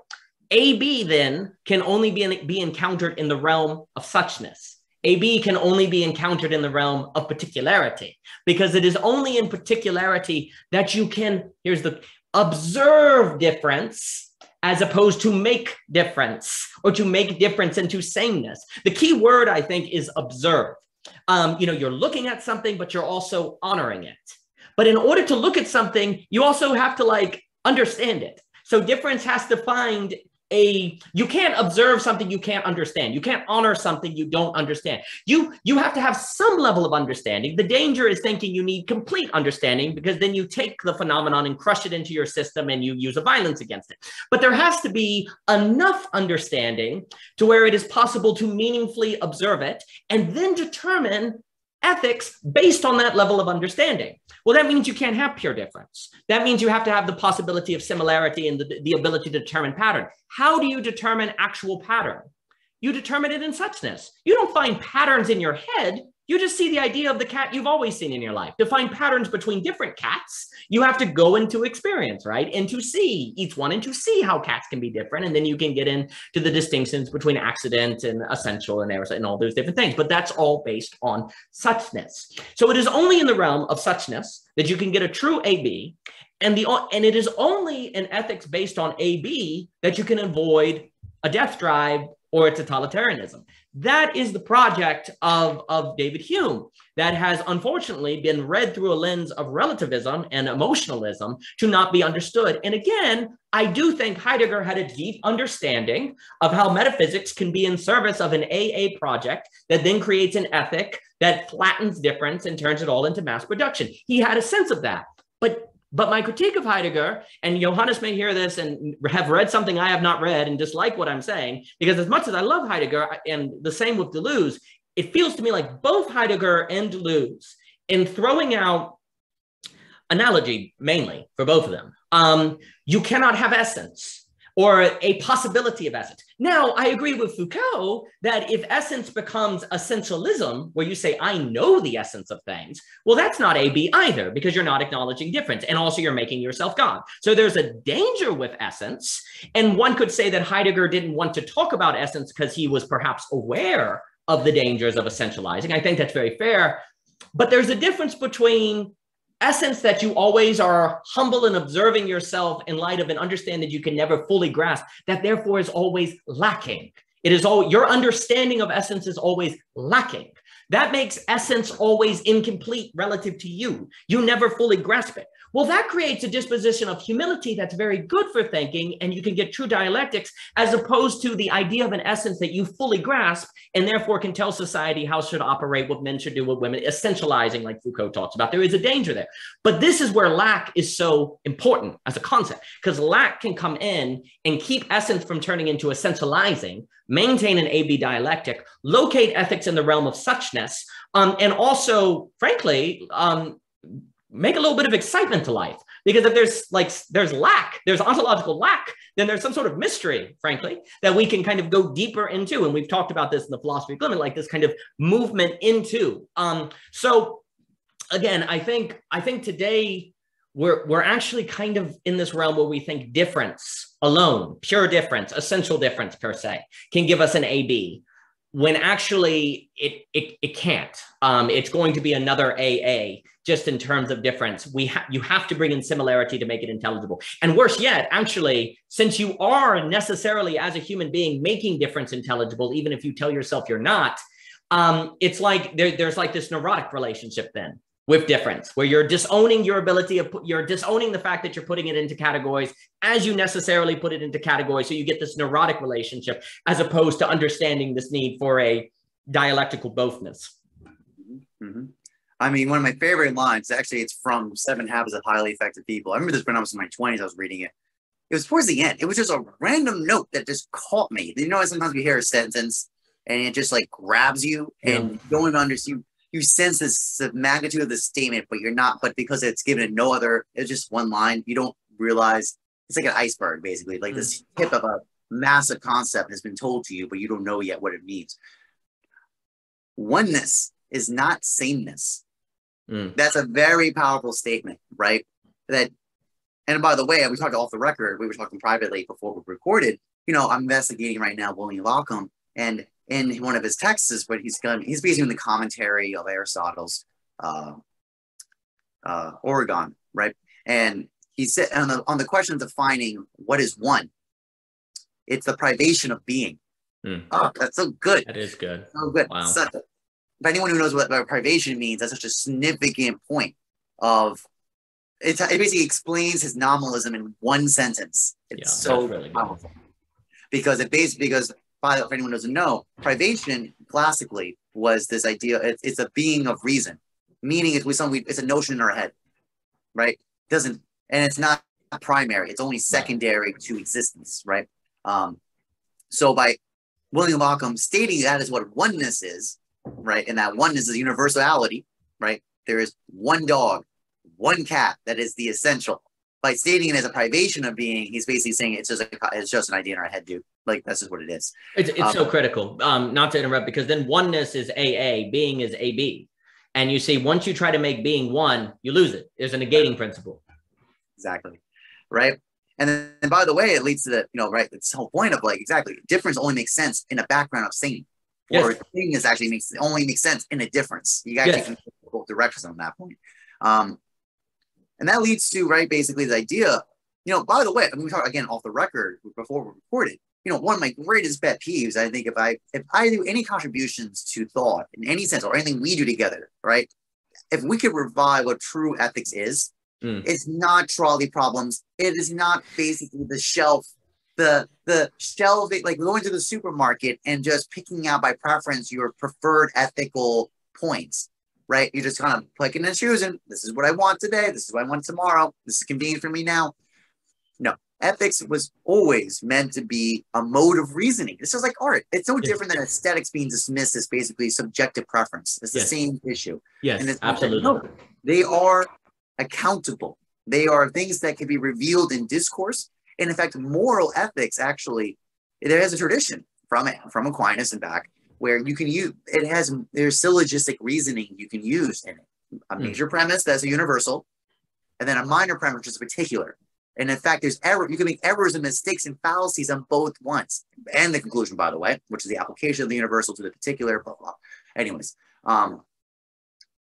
AB then can only be, in, be encountered in the realm of suchness. AB can only be encountered in the realm of particularity because it is only in particularity that you can, here's the observe difference as opposed to make difference or to make difference into sameness. The key word I think is observe. Um, you know, you're looking at something, but you're also honoring it. But in order to look at something, you also have to like understand it. So difference has to find a you can't observe something you can't understand. You can't honor something you don't understand. You you have to have some level of understanding. The danger is thinking you need complete understanding because then you take the phenomenon and crush it into your system and you use a violence against it. But there has to be enough understanding to where it is possible to meaningfully observe it and then determine ethics based on that level of understanding. Well, that means you can't have pure difference. That means you have to have the possibility of similarity and the, the ability to determine pattern. How do you determine actual pattern? You determine it in suchness. You don't find patterns in your head. You just see the idea of the cat you've always seen in your life. To find patterns between different cats, you have to go into experience, right? And to see each one and to see how cats can be different. And then you can get into the distinctions between accident and essential and and all those different things. But that's all based on suchness. So it is only in the realm of suchness that you can get a true AB. And the and it is only in ethics based on AB that you can avoid a death drive or a totalitarianism. That is the project of, of David Hume that has unfortunately been read through a lens of relativism and emotionalism to not be understood. And again, I do think Heidegger had a deep understanding of how metaphysics can be in service of an AA project that then creates an ethic that flattens difference and turns it all into mass production. He had a sense of that. But but my critique of Heidegger, and Johannes may hear this and have read something I have not read and dislike what I'm saying, because as much as I love Heidegger, and the same with Deleuze, it feels to me like both Heidegger and Deleuze, in throwing out analogy mainly for both of them, um, you cannot have essence or a possibility of essence. Now, I agree with Foucault that if essence becomes essentialism, where you say, I know the essence of things, well, that's not AB either, because you're not acknowledging difference. And also, you're making yourself God. So there's a danger with essence. And one could say that Heidegger didn't want to talk about essence because he was perhaps aware of the dangers of essentializing. I think that's very fair. But there's a difference between essence that you always are humble and observing yourself in light of an understanding that you can never fully grasp, that therefore is always lacking. It is all your understanding of essence is always lacking. That makes essence always incomplete relative to you. You never fully grasp it. Well, that creates a disposition of humility that's very good for thinking, and you can get true dialectics as opposed to the idea of an essence that you fully grasp and therefore can tell society how should operate, what men should do, what women, essentializing, like Foucault talks about. There is a danger there. But this is where lack is so important as a concept, because lack can come in and keep essence from turning into essentializing, maintain an AB dialectic, locate ethics in the realm of suchness, um, and also, frankly, um, make a little bit of excitement to life. Because if there's like there's lack there's ontological lack then there's some sort of mystery frankly that we can kind of go deeper into. And we've talked about this in the philosophy of limit like this kind of movement into um so again i think i think today we're we're actually kind of in this realm where we think difference alone pure difference essential difference per se can give us an ab when actually it it, it can't. Um, it's going to be another aa just in terms of difference. We ha- you have to bring in similarity to make it intelligible. And worse yet, actually, since you are necessarily as a human being making difference intelligible, even if you tell yourself you're not, um, it's like there, there's like this neurotic relationship then with difference, where you're disowning your ability of you're disowning the fact that you're putting it into categories as you necessarily put it into categories. So you get this neurotic relationship as opposed to understanding this need for a dialectical bothness. Mm-hmm. I mean, one of my favorite lines, actually, it's from Seven Habits of Highly Effective People. I remember this when I was in my 20s, I was reading it. It was towards the end. It was just a random note that just caught me. You know, sometimes we hear a sentence and it just like grabs you and you don't understand. You, you sense this the magnitude of the statement, but you're not, but because it's given no other, it's just one line, you don't realize it's like an iceberg, basically. Like mm. this tip of a massive concept has been told to you, but you don't know yet what it means. Oneness is not sameness. Mm. That's a very powerful statement, right? that, and by the way, we talked off the record, we were talking privately before we recorded, you know, I'm investigating right now William Ockham and in one of his texts, but he's going, he's basically in the commentary of Aristotle's uh, uh, Organon, right? And he said on the, on the question of defining what is one, it's the privation of being. Mm. Oh, that's so good. That is good. So good. Wow. Such a, but anyone who knows what, what privation means, that's such a significant point of it, it basically explains his nominalism in one sentence. It's yeah, so really powerful because it basically because by if anyone doesn't know, privation classically was this idea. It, it's a being of reason, meaning it's something. It's a notion in our head, right? It doesn't and it's not primary. It's only secondary to existence, right? Um, so by William Ockham stating that is what oneness is, right? And that oneness is universality, right? There is one dog, one cat that is the essential. By stating it as a privation of being, he's basically saying it's just a, it's just an idea in our head, dude. Like that's just what it is. It's, it's um, so critical. Um, not to interrupt, because then oneness is AA, being is AB, and you see once you try to make being one, you lose it. There's a negating principle. Exactly, right? And then, and by the way, it leads to the, you know, right, it's the whole point of like, exactly, difference only makes sense in a background of singing. Yes. Or thing is actually makes only makes sense in a difference. You actually yes. can both directions on that point. Um, and that leads to, right, basically the idea, you know, by the way, I mean, we talk again off the record before we recorded, you know, one of my greatest pet peeves, I think if I if I do any contributions to thought in any sense or anything we do together, right? If we could revive what true ethics is, Mm. It's not trolley problems. It is not basically the shelf, the the shelving, like going to the supermarket and just picking out by preference your preferred ethical points, right? You're just kind of picking and choosing. This is what I want today. This is what I want tomorrow. This is convenient for me now. No, ethics was always meant to be a mode of reasoning. This is like art. It's no different than aesthetics being dismissed as basically subjective preference. It's yes. the same issue. Yes, and it's absolutely. No, they are accountable. They are things that can be revealed in discourse. And in fact, moral ethics actually, there has a tradition from it from Aquinas and back where you can use it has there's syllogistic reasoning you can use in it. A hmm. major mm. premise that's a universal, and then a minor premise which is a particular. And in fact, there's error. You can make errors and mistakes and fallacies on both once, and the conclusion, by the way, which is the application of the universal to the particular. Blah blah. Anyways, um,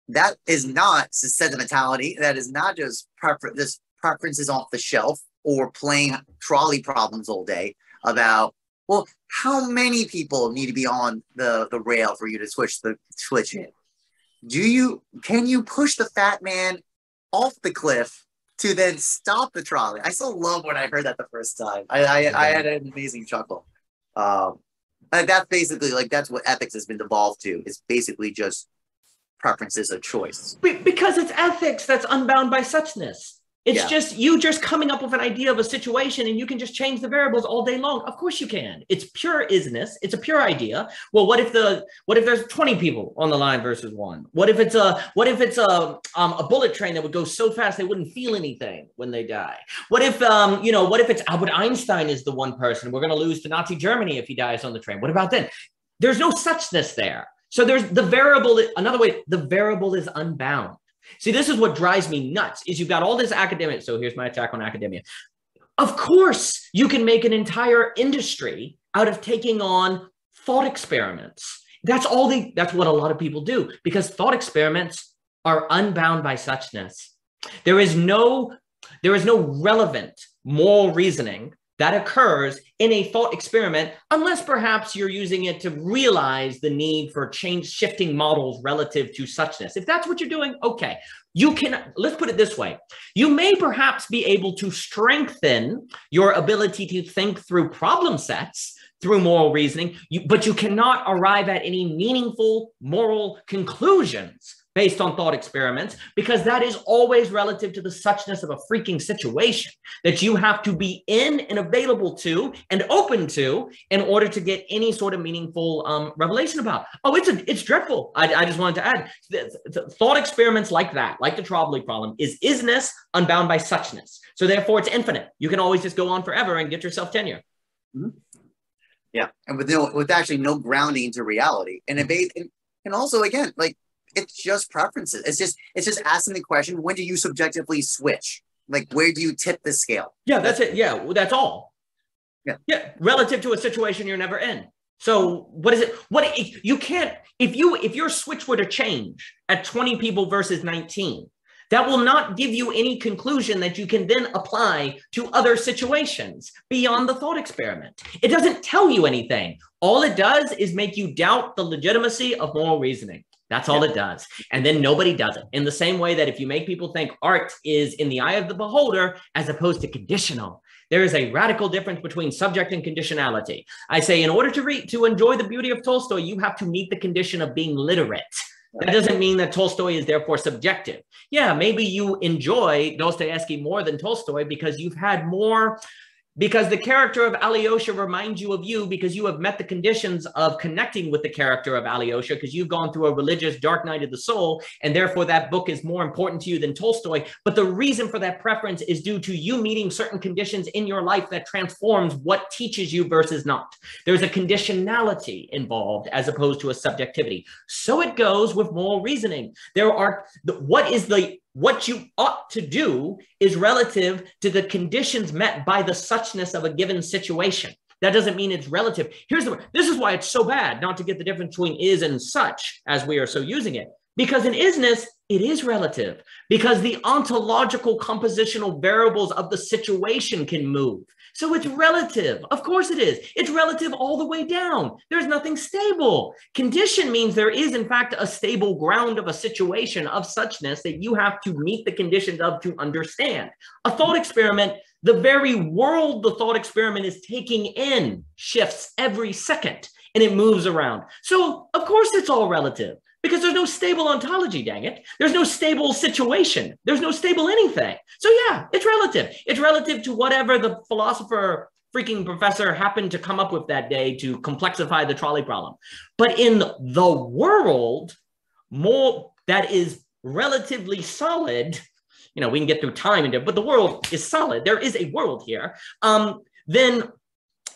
that is not sentimentality. That is not just prefer- this preferences off the shelf or playing trolley problems all day about well how many people need to be on the the rail for you to switch the switch it? Do you can you push the fat man off the cliff to then stop the trolley? I still love when i heard that the first time. I i, I had an amazing chuckle. Um that's basically like that's what ethics has been devolved to it's basically just preferences of choice. Because it's ethics that's unbound by suchness. It's yeah. just you just coming up with an idea of a situation and you can just change the variables all day long. Of course you can. It's pure isness. It's a pure idea. Well, what if the what if there's 20 people on the line versus one? What if it's a what if it's a um, a bullet train that would go so fast they wouldn't feel anything when they die? What if um you know what if it's Albert Einstein is the one person we're going to lose to Nazi Germany if he dies on the train? What about then? There's no suchness there. So there's the variable, another way, the variable is unbound. See, this is what drives me nuts is you've got all this academic. So here's my attack on academia. Of course, you can make an entire industry out of taking on thought experiments. That's all they that's what a lot of people do because thought experiments are unbound by suchness. There is no there is no relevant moral reasoning that occurs in a thought experiment, unless perhaps you're using it to realize the need for change shifting models relative to suchness. If that's what you're doing, okay. You can, let's put it this way. You may perhaps be able to strengthen your ability to think through problem sets through moral reasoning, you, but you cannot arrive at any meaningful moral conclusions based on thought experiments because that is always relative to the suchness of a freaking situation that you have to be in and available to and open to in order to get any sort of meaningful um, revelation about. Oh, it's a, it's dreadful. I, I just wanted to add the, the thought experiments like that, like the Trolley problem, is isness unbound by suchness. So therefore, it's infinite. You can always just go on forever and get yourself tenure. Mm-hmm. Yeah, and with no, with actually no grounding to reality, and it and, and also again like it's just preferences. It's just it's just asking the question: When do you subjectively switch? like where do you tip the scale? Yeah, that's it. Yeah, that's all. Yeah. Yeah, relative to a situation you're never in. So what is it? What you can't if you if your switch were to change at 20 people versus 19, that will not give you any conclusion that you can then apply to other situations beyond the thought experiment. It doesn't tell you anything. All it does is make you doubt the legitimacy of moral reasoning. That's all it does. And then nobody does it. In the same way that if you make people think art is in the eye of the beholder as opposed to conditional, there is a radical difference between subject and conditionality. I say, in order to read, to enjoy the beauty of Tolstoy, you have to meet the condition of being literate. That doesn't mean that Tolstoy is therefore subjective. Yeah, maybe you enjoy Dostoevsky more than Tolstoy because you've had more because the character of Alyosha reminds you of you because you have met the conditions of connecting with the character of Alyosha because you've gone through a religious dark night of the soul and therefore that book is more important to you than Tolstoy. But the reason for that preference is due to you meeting certain conditions in your life that transforms what teaches you versus not. There's a conditionality involved as opposed to a subjectivity. So it goes with moral reasoning. There are what is the what you ought to do is relative to the conditions met by the suchness of a given situation. That doesn't mean it's relative. Here's the this is why it's so bad not to get the difference between is and such as we are so using it. Because in isness, it is relative because the ontological compositional variables of the situation can move. So it's relative. Of course it is. It's relative all the way down. There's nothing stable. Condition means there is, in fact, a stable ground of a situation of suchness that you have to meet the conditions of to understand. A thought experiment, the very world the thought experiment is taking in shifts every second and it moves around. So, of course, it's all relative because there's no stable ontology, dang it. There's no stable situation. There's no stable anything. So yeah, it's relative. It's relative to whatever the philosopher freaking professor happened to come up with that day to complexify the trolley problem. But in the world, more that is relatively solid, you know, we can get through time into, but the world is solid. There is a world here. Um, then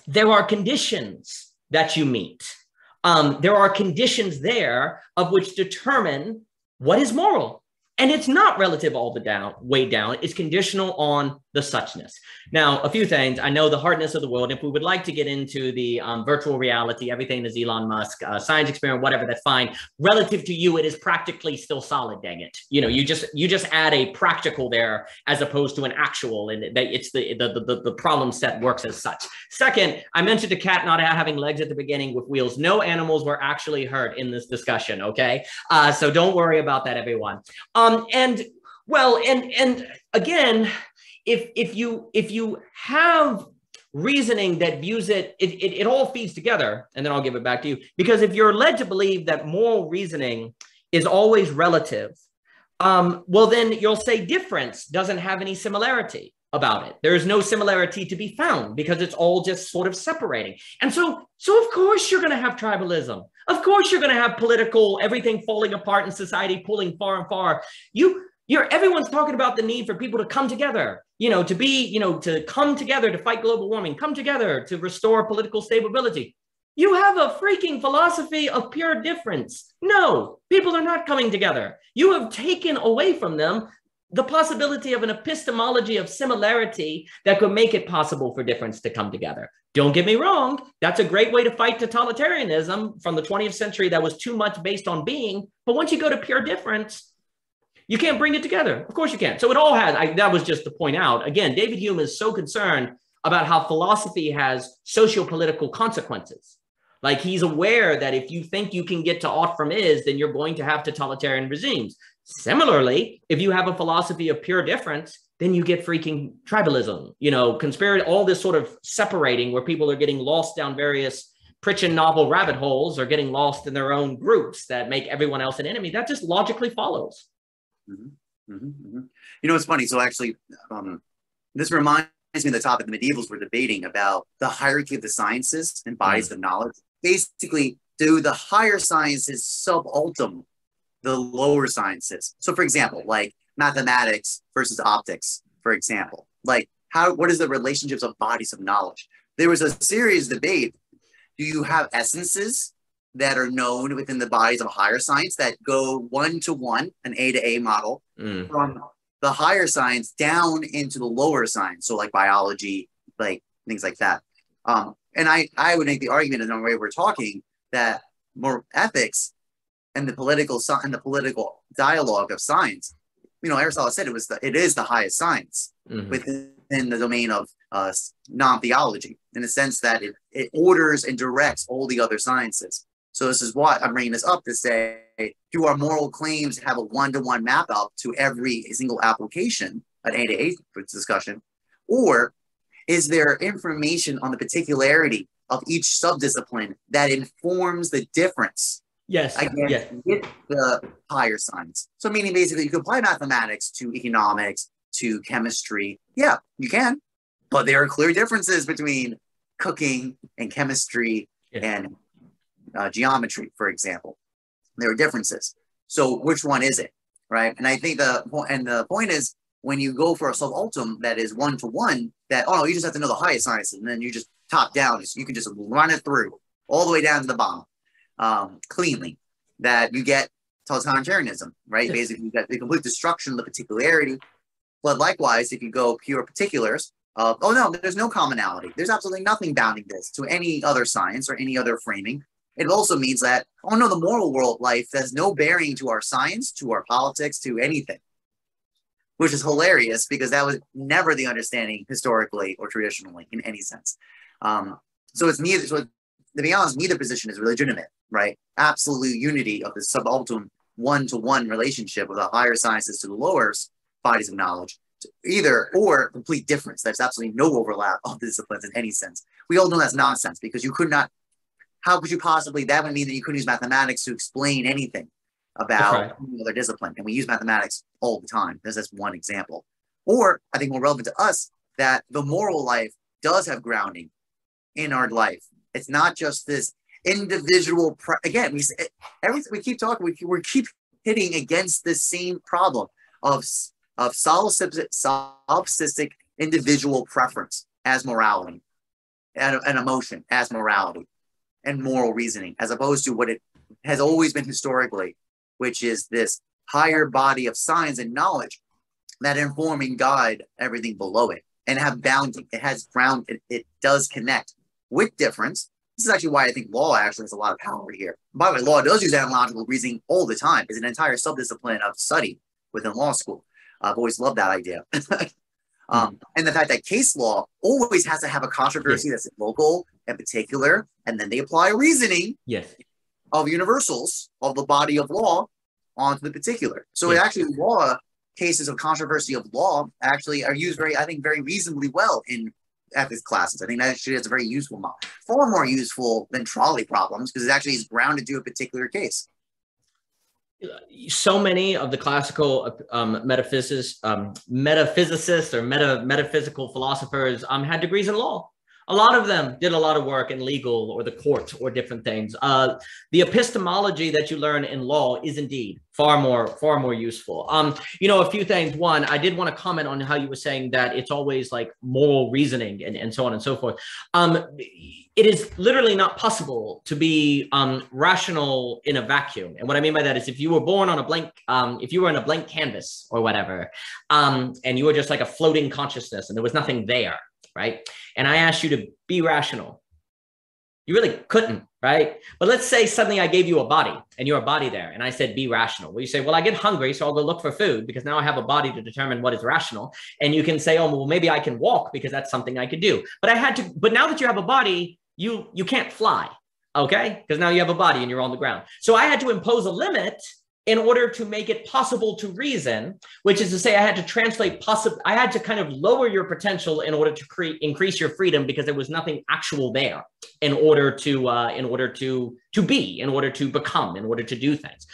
there are conditions that you meet um, there are conditions there of which determine what is moral. And it's not relative all the down, way down. It's conditional on the suchness. Now, a few things. I know the hardness of the world. If we would like to get into the um, virtual reality, everything is Elon Musk, uh, science experiment, whatever, that's fine. Relative to you, it is practically still solid. Dang it! You know, you just you just add a practical there as opposed to an actual, and it's the the the, the problem set works as such. Second, I mentioned a cat not having legs at the beginning with wheels. No animals were actually hurt in this discussion. Okay, uh, so don't worry about that, everyone. And well, and and again if if you if you have reasoning that views it, it, it, it all feeds together, and then I'll give it back to you. Because if you're led to believe that moral reasoning is always relative, um, well, then you'll say difference doesn't have any similarity about it. There is no similarity to be found because it's all just sort of separating. And so, so of course you're going to have tribalism. Of course you're going to have political everything falling apart in society, pulling far and far. You you're everyone's talking about the need for people to come together, you know, to be, you know, to come together to fight global warming, come together to restore political stability. You have a freaking philosophy of pure difference. No, people are not coming together. You have taken away from them the possibility of an epistemology of similarity that could make it possible for difference to come together. Don't get me wrong, that's a great way to fight totalitarianism from the 20th century that was too much based on being. But once you go to pure difference, you can't bring it together. Of course you can't. So it all has, I, that was just to point out. Again, David Hume is so concerned about how philosophy has socio-political consequences. Like he's aware that if you think you can get to ought from is, then you're going to have totalitarian regimes. Similarly, if you have a philosophy of pure difference, then you get freaking tribalism, you know, conspiracy, all this sort of separating where people are getting lost down various Pritchett novel rabbit holes or getting lost in their own groups that make everyone else an enemy. That just logically follows. Mm-hmm. Mm-hmm. Mm-hmm. You know, it's funny. So actually, um, this reminds me of the topic the medievals were debating about the hierarchy of the sciences and bodies mm. of knowledge. Basically, do the higher sciences subaltern the lower sciences? So, for example, like mathematics versus optics, for example, like how what is the relationships of bodies of knowledge? There was a serious debate. Do you have essences that are known within the bodies of higher science that go one to one, an A to A model, mm. from the higher science down into the lower science. So like biology, like things like that. Um, and I, I would make the argument in the way we're talking that more ethics and the political and the political dialogue of science. You know, Aristotle said it was the, it is the highest science mm-hmm. within the domain of uh, non-theology, in the sense that it, it orders and directs all the other sciences. So this is what I'm bringing this up to say, do our moral claims have a one-to-one map out to every single application, an A to A discussion, or is there information on the particularity of each subdiscipline that informs the difference Yes. Again, yes. with the higher science. So meaning basically you can apply mathematics to economics, to chemistry. Yeah, you can. But there are clear differences between cooking and chemistry and uh, geometry, for example. There are differences. So which one is it? Right. And I think the and the point is when you go for a subaltern that is one to one, that oh you just have to know the highest sciences, and then you just top down, you can just run it through all the way down to the bottom um, cleanly, that you get totalitarianism, right? Yes. Basically, you get the complete destruction of the particularity. But likewise, if you go pure particulars, of oh no, there's no commonality. There's absolutely nothing bounding this to any other science or any other framing. It also means that oh no, the moral world life has no bearing to our science, to our politics, to anything, which is hilarious because that was never the understanding historically or traditionally in any sense. Um, so it's neither. So to be honest, neither position is legitimate right? Absolute unity of the subaltern one-to-one relationship with the higher sciences to the lower bodies of knowledge, either or complete difference. There's absolutely no overlap of the disciplines in any sense. We all know that's nonsense because you could not. How could you possibly? That would mean that you couldn't use mathematics to explain anything about right. other discipline, and we use mathematics all the time. This is one example. Or I think more relevant to us that the moral life does have grounding in our life. It's not just this individual. Again, we everything we keep talking, we, we keep hitting against the same problem of of solipsistic individual preference as morality, and an emotion as morality, and moral reasoning, as opposed to what it has always been historically, which is this higher body of science and knowledge that inform and guide everything below it and have bounding. It has ground. It, it does connect with difference, this is actually why I think law actually has a lot of power here. By the way, law does use analogical reasoning all the time. It's an entire subdiscipline of study within law school. I've always loved that idea. um, and the fact that case law always has to have a controversy yes. that's local and particular, and then they apply reasoning yes. of universals of the body of law onto the particular. So yes. actually law cases of controversy of law actually are used very, I think, very reasonably well in ethics classes. I think that actually is a very useful model, far more useful than trolley problems because it actually is grounded to a particular case. So many of the classical um, metaphysicists, um, metaphysicists or meta, metaphysical philosophers um, had degrees in law a lot of them did a lot of work in legal or the court or different things. Uh, the epistemology that you learn in law is indeed far more far more useful. Um, you know, a few things. One, I did want to comment on how you were saying that it's always like moral reasoning and, and so on and so forth. Um, it is literally not possible to be um, rational in a vacuum. And what I mean by that is if you were born on a blank, um, if you were in a blank canvas or whatever, um, and you were just like a floating consciousness and there was nothing there, right? And I asked you to be rational. You really couldn't, right? But let's say suddenly I gave you a body and you're a body there, and I said, be rational. Well, you say, well, I get hungry, so I'll go look for food because now I have a body to determine what is rational. And you can say, oh, well, maybe I can walk because that's something I could do. But I had to, but now that you have a body, you you can't fly, okay? Because now you have a body and you're on the ground. So I had to impose a limit in order to make it possible to reason, which is to say I had to translate possible, I had to kind of lower your potential in order to create increase your freedom because there was nothing actual there in order to uh, in order to to be, in order to become, in order to do things.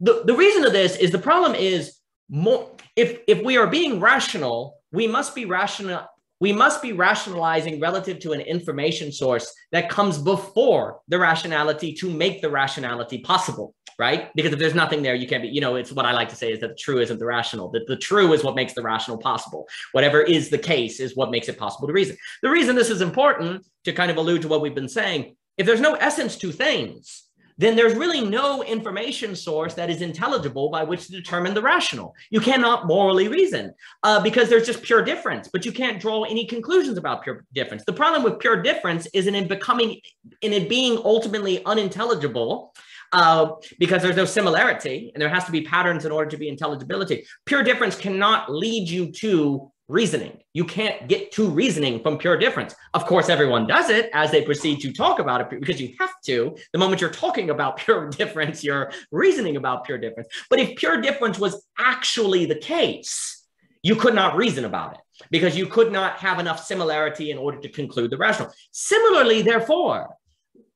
The, the reason of this is the problem is more if if we are being rational, we must be rational we must be rationalizing relative to an information source that comes before the rationality to make the rationality possible right? Because if there's nothing there, you can't be, you know, it's what I like to say is that the true isn't the rational, that the true is what makes the rational possible. Whatever is the case is what makes it possible to reason. The reason this is important to kind of allude to what we've been saying, if there's no essence to things, then there's really no information source that is intelligible by which to determine the rational. You cannot morally reason uh, because there's just pure difference, but you can't draw any conclusions about pure difference. The problem with pure difference is in it becoming, in it being ultimately unintelligible. Uh, because there's no similarity and there has to be patterns in order to be intelligibility. Pure difference cannot lead you to reasoning. You can't get to reasoning from pure difference. Of course, everyone does it as they proceed to talk about it because you have to. The moment you're talking about pure difference, you're reasoning about pure difference. But if pure difference was actually the case, you could not reason about it because you could not have enough similarity in order to conclude the rational. Similarly, therefore,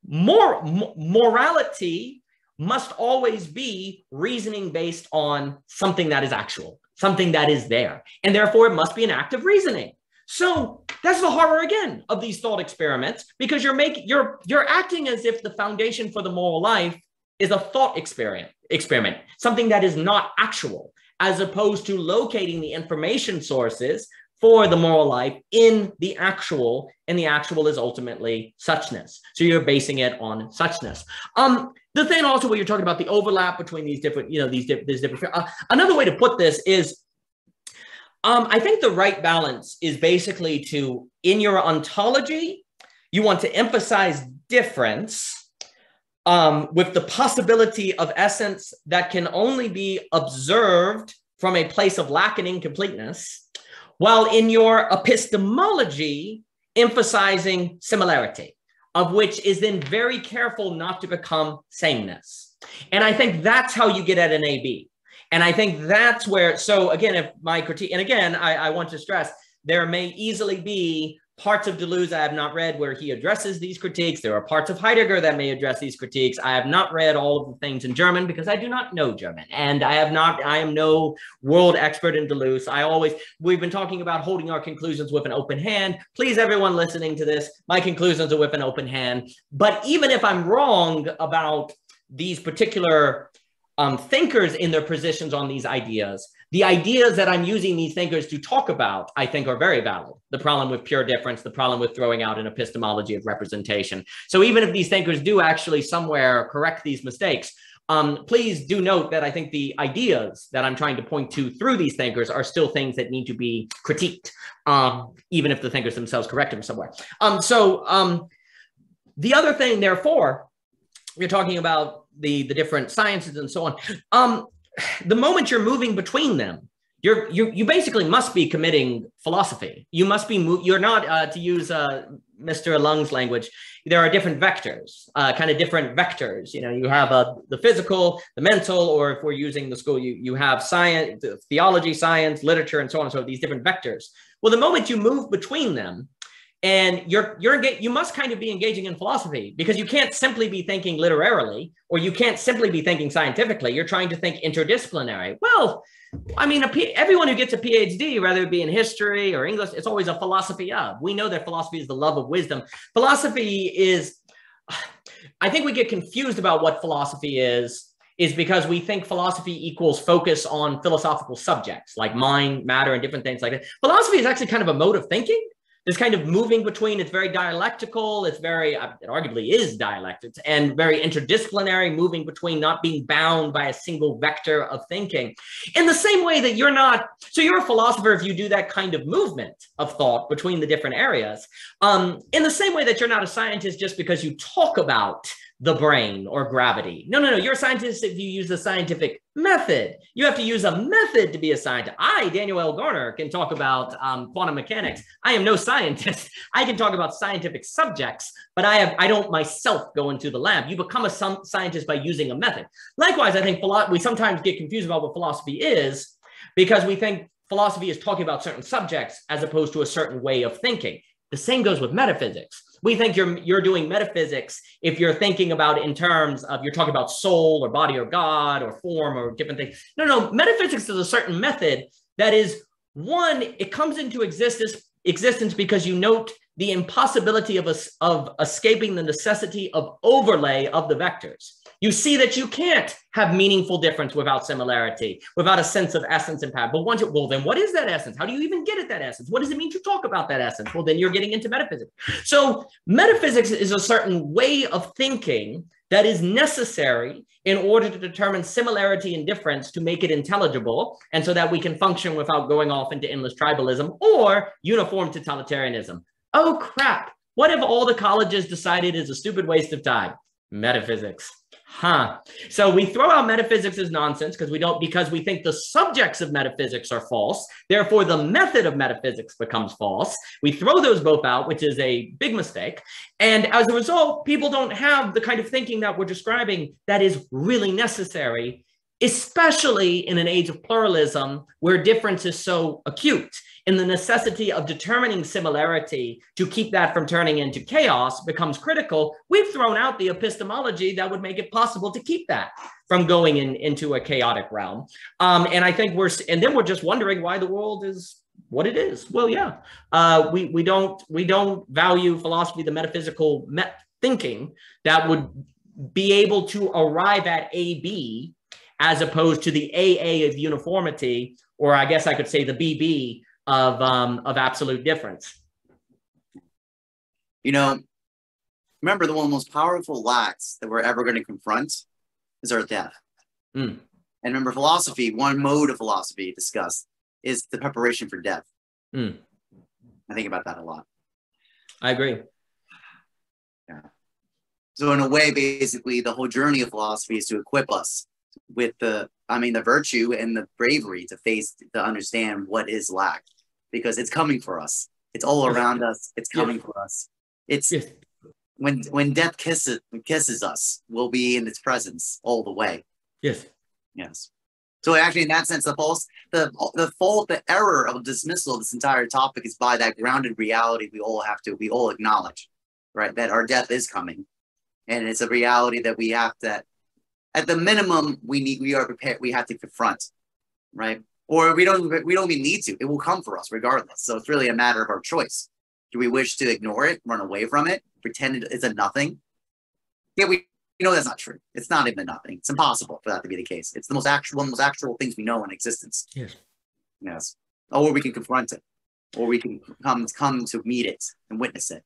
more morality must always be reasoning based on something that is actual something that is there. And therefore, it must be an act of reasoning. So that's the horror again of these thought experiments because you're making you're you're acting as if the foundation for the moral life is a thought experiment experiment, something that is not actual, as opposed to locating the information sources for the moral life in the actual, and the actual is ultimately suchness. So you're basing it on suchness. Um, the thing also where you're talking about the overlap between these different, you know, these, these different. Uh, another way to put this is, um, I think the right balance is basically to in your ontology, you want to emphasize difference um, with the possibility of essence that can only be observed from a place of lack and incompleteness while in your epistemology, emphasizing similarity, of which is then very careful not to become sameness. And I think that's how you get at an AB. And I think that's where, so again, if my critique, and again, I, I want to stress, there may easily be parts of Deleuze I have not read where he addresses these critiques. There are parts of Heidegger that may address these critiques. I have not read all of the things in German because I do not know German. And I have not, I am no world expert in Deleuze. I always, we've been talking about holding our conclusions with an open hand. Please, everyone listening to this, my conclusions are with an open hand. But even if I'm wrong about these particular um, thinkers in their positions on these ideas, the ideas that I'm using these thinkers to talk about, I think, are very valid. The problem with pure difference, the problem with throwing out an epistemology of representation. So even if these thinkers do actually somewhere correct these mistakes, um, please do note that I think the ideas that I'm trying to point to through these thinkers are still things that need to be critiqued, um, even if the thinkers themselves correct them somewhere. Um, so um, the other thing, therefore, you're talking about the the different sciences and so on. The moment you're moving between them, you're you you basically must be committing philosophy. You must be you're not uh, to use uh, Mr. Lung's language. There are different vectors, uh, kind of different vectors. You know, you have uh, the physical, the mental, or if we're using the school, you you have science, theology, science, literature, and so on and so. These different vectors. Well, the moment you move between them, and you're you're engaged, you must kind of be engaging in philosophy because you can't simply be thinking literarily or you can't simply be thinking scientifically. You're trying to think interdisciplinary. Well i mean everyone who gets a phd whether it be in history or english it's always a philosophy of. We know that philosophy is the love of wisdom. Philosophy is i think we get confused about what philosophy is is because we think philosophy equals focus on philosophical subjects like mind matter and different things like that. Philosophy is actually kind of a mode of thinking this kind of moving between. It's very dialectical. It's very uh, it arguably is dialectic. And very interdisciplinary moving between not being bound by a single vector of thinking. In the same way that you're not so you're a philosopher if you do that kind of movement of thought between the different areas. Um, in the same way that you're not a scientist just because you talk about the brain or gravity. No, no, no. You're a scientist if you use the scientific method. You have to use a method to be a scientist. I, Daniel L. Garner, can talk about um, quantum mechanics. I am no scientist. I can talk about scientific subjects, but I have I don't myself go into the lab. You become a some scientist by using a method. Likewise, I think we sometimes get confused about what philosophy is because we think philosophy is talking about certain subjects as opposed to a certain way of thinking. The same goes with metaphysics we think you're you're doing metaphysics if you're thinking about in terms of you're talking about soul or body or God or form or different things. No, no, metaphysics is a certain method that is one, it comes into existence existence because you note the impossibility of us of escaping the necessity of overlay of the vectors you see that you can't have meaningful difference without similarity, without a sense of essence and power. But once it, well, then what is that essence? How do you even get at that essence? What does it mean to talk about that essence? Well, then you're getting into metaphysics. So metaphysics is a certain way of thinking that is necessary in order to determine similarity and difference to make it intelligible and so that we can function without going off into endless tribalism or uniform totalitarianism. Oh crap. What if all the colleges decided is a stupid waste of time? Metaphysics. Huh. So we throw out metaphysics as nonsense because we don't, because we think the subjects of metaphysics are false. Therefore, the method of metaphysics becomes false. We throw those both out, which is a big mistake. And as a result, people don't have the kind of thinking that we're describing that is really necessary, especially in an age of pluralism where difference is so acute and the necessity of determining similarity to keep that from turning into chaos becomes critical, we've thrown out the epistemology that would make it possible to keep that from going in, into a chaotic realm. Um, and I think we're, and then we're just wondering why the world is what it is. Well, yeah, uh, we we don't we don't value philosophy, the metaphysical met thinking that would be able to arrive at A B as opposed to the AA of uniformity, or I guess I could say the BB of um, of absolute difference. You know, remember the one of the most powerful lacks that we're ever going to confront is our death. Mm. And remember, philosophy, one mode of philosophy discussed is the preparation for death. Mm. I think about that a lot. I agree. Yeah. So in a way, basically, the whole journey of philosophy is to equip us with the, I mean, the virtue and the bravery to face, to understand what is lack because it's coming for us. It's all around us. It's coming for us. It's when when death kisses kisses us, we'll be in its presence all the way. Yes. Yes. So actually, in that sense, the false, the the fault, the error of dismissal of this entire topic is by that grounded reality we all have to, we all acknowledge, right? That our death is coming, and it's a reality that we have to, at the minimum, we need, we are prepared, we have to confront, right? Or we don't we don't even need to. It will come for us regardless. So it's really a matter of our choice. Do we wish to ignore it, run away from it, pretend it's a nothing? Yeah, we you know that's not true. It's not even a nothing. It's impossible for that to be the case. It's the most actual, one of the most actual things we know in existence. Yes. Yes. Or we can confront it, or we can come come to meet it and witness it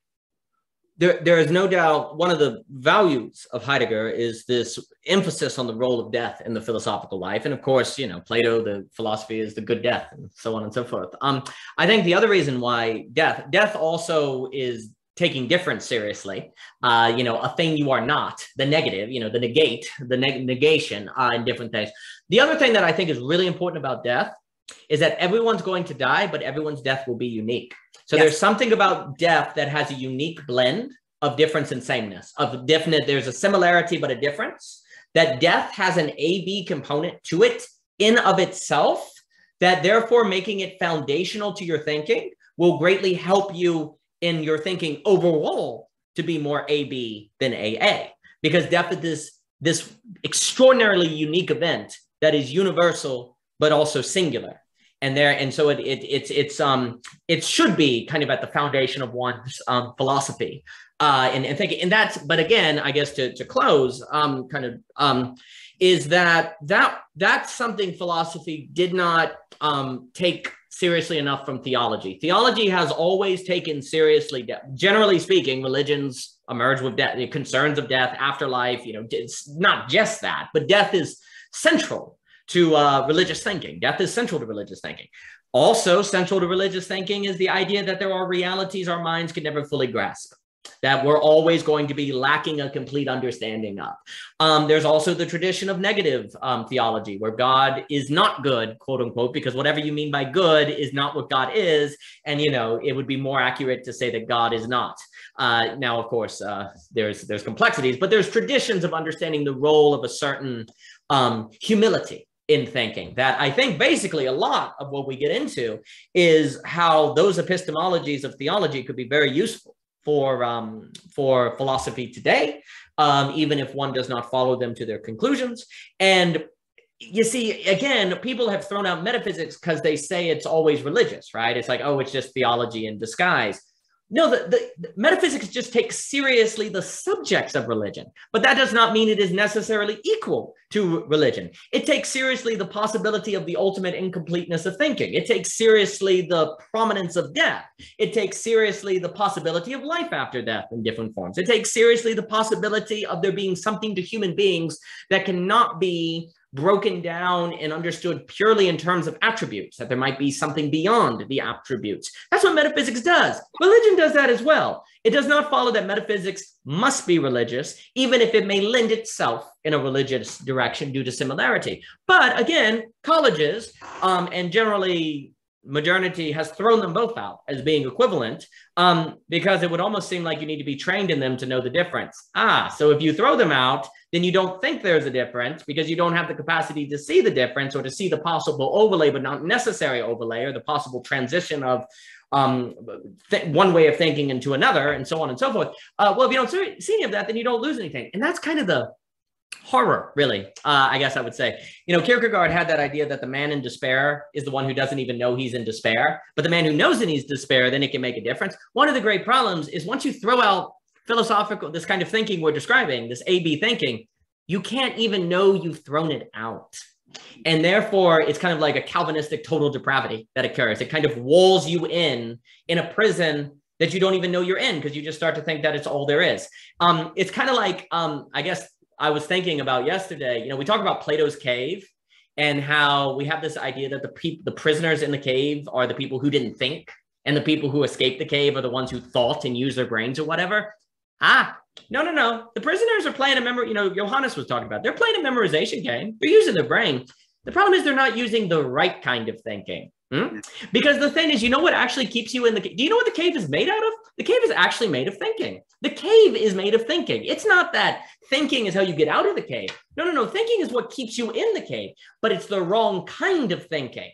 there, there is no doubt one of the values of Heidegger is this emphasis on the role of death in the philosophical life. And of course, you know, Plato, the philosophy is the good death and so on and so forth. Um, I think the other reason why death, death also is taking difference seriously. Uh, you know, a thing you are not, the negative, you know, the negate, the neg- negation uh, in different things. The other thing that I think is really important about death is that everyone's going to die, but everyone's death will be unique. So yes. there's something about death that has a unique blend of difference and sameness, of definite, there's a similarity, but a difference. That death has an AB component to it in of itself, that therefore making it foundational to your thinking will greatly help you in your thinking overall to be more AB than AA. Because death is this, this extraordinarily unique event that is universal but also singular and there and so it, it it's it's um it should be kind of at the foundation of one's um, philosophy. Uh and, and thinking and that's but again i guess to to close um kind of um is that that that's something philosophy did not um take seriously enough from theology. Theology has always taken seriously generally speaking religions emerge with death the concerns of death afterlife you know it's not just that but death is central to uh, religious thinking. Death is central to religious thinking. Also, central to religious thinking is the idea that there are realities our minds can never fully grasp, that we're always going to be lacking a complete understanding of. Um, there's also the tradition of negative um, theology, where God is not good, quote unquote, because whatever you mean by good is not what God is. And, you know, it would be more accurate to say that God is not. Uh, now, of course, uh, there's, there's complexities, but there's traditions of understanding the role of a certain um, humility in thinking that I think basically a lot of what we get into is how those epistemologies of theology could be very useful for um, for philosophy today, um, even if one does not follow them to their conclusions. And you see, again, people have thrown out metaphysics because they say it's always religious, right? It's like, oh, it's just theology in disguise. No, the, the, the, metaphysics just takes seriously the subjects of religion, but that does not mean it is necessarily equal to religion. It takes seriously the possibility of the ultimate incompleteness of thinking. It takes seriously the prominence of death. It takes seriously the possibility of life after death in different forms. It takes seriously the possibility of there being something to human beings that cannot be broken down and understood purely in terms of attributes, that there might be something beyond the attributes. That's what metaphysics does. Religion does that as well. It does not follow that metaphysics must be religious, even if it may lend itself in a religious direction due to similarity. But again, colleges um, and generally modernity has thrown them both out as being equivalent um, because it would almost seem like you need to be trained in them to know the difference. Ah, so if you throw them out, then you don't think there's a difference because you don't have the capacity to see the difference or to see the possible overlay, but not necessary overlay or the possible transition of um, one way of thinking into another and so on and so forth. Uh, well, if you don't see any of that, then you don't lose anything. And that's kind of the horror, really, uh, I guess I would say. You know, Kierkegaard had that idea that the man in despair is the one who doesn't even know he's in despair, but the man who knows that he's despair, then it can make a difference. One of the great problems is once you throw out philosophical, this kind of thinking we're describing, this A-B thinking, you can't even know you've thrown it out. And therefore, it's kind of like a Calvinistic total depravity that occurs. It kind of walls you in in a prison that you don't even know you're in because you just start to think that it's all there is. Um, it's kind of like, um, I guess I was thinking about yesterday. You know, we talk about Plato's cave and how we have this idea that the people, the prisoners in the cave, are the people who didn't think, and the people who escaped the cave are the ones who thought and used their brains or whatever. Ah, no, no, no. The prisoners are playing a memory. You know, Johannes was talking about. They're playing a memorization game. They're using their brain. The problem is they're not using the right kind of thinking. Hmm? Because the thing is, you know what actually keeps you in the Do you know what the cave is made out of? The cave is actually made of thinking. The cave is made of thinking. It's not that thinking is how you get out of the cave. No, no, no. Thinking is what keeps you in the cave, but it's the wrong kind of thinking.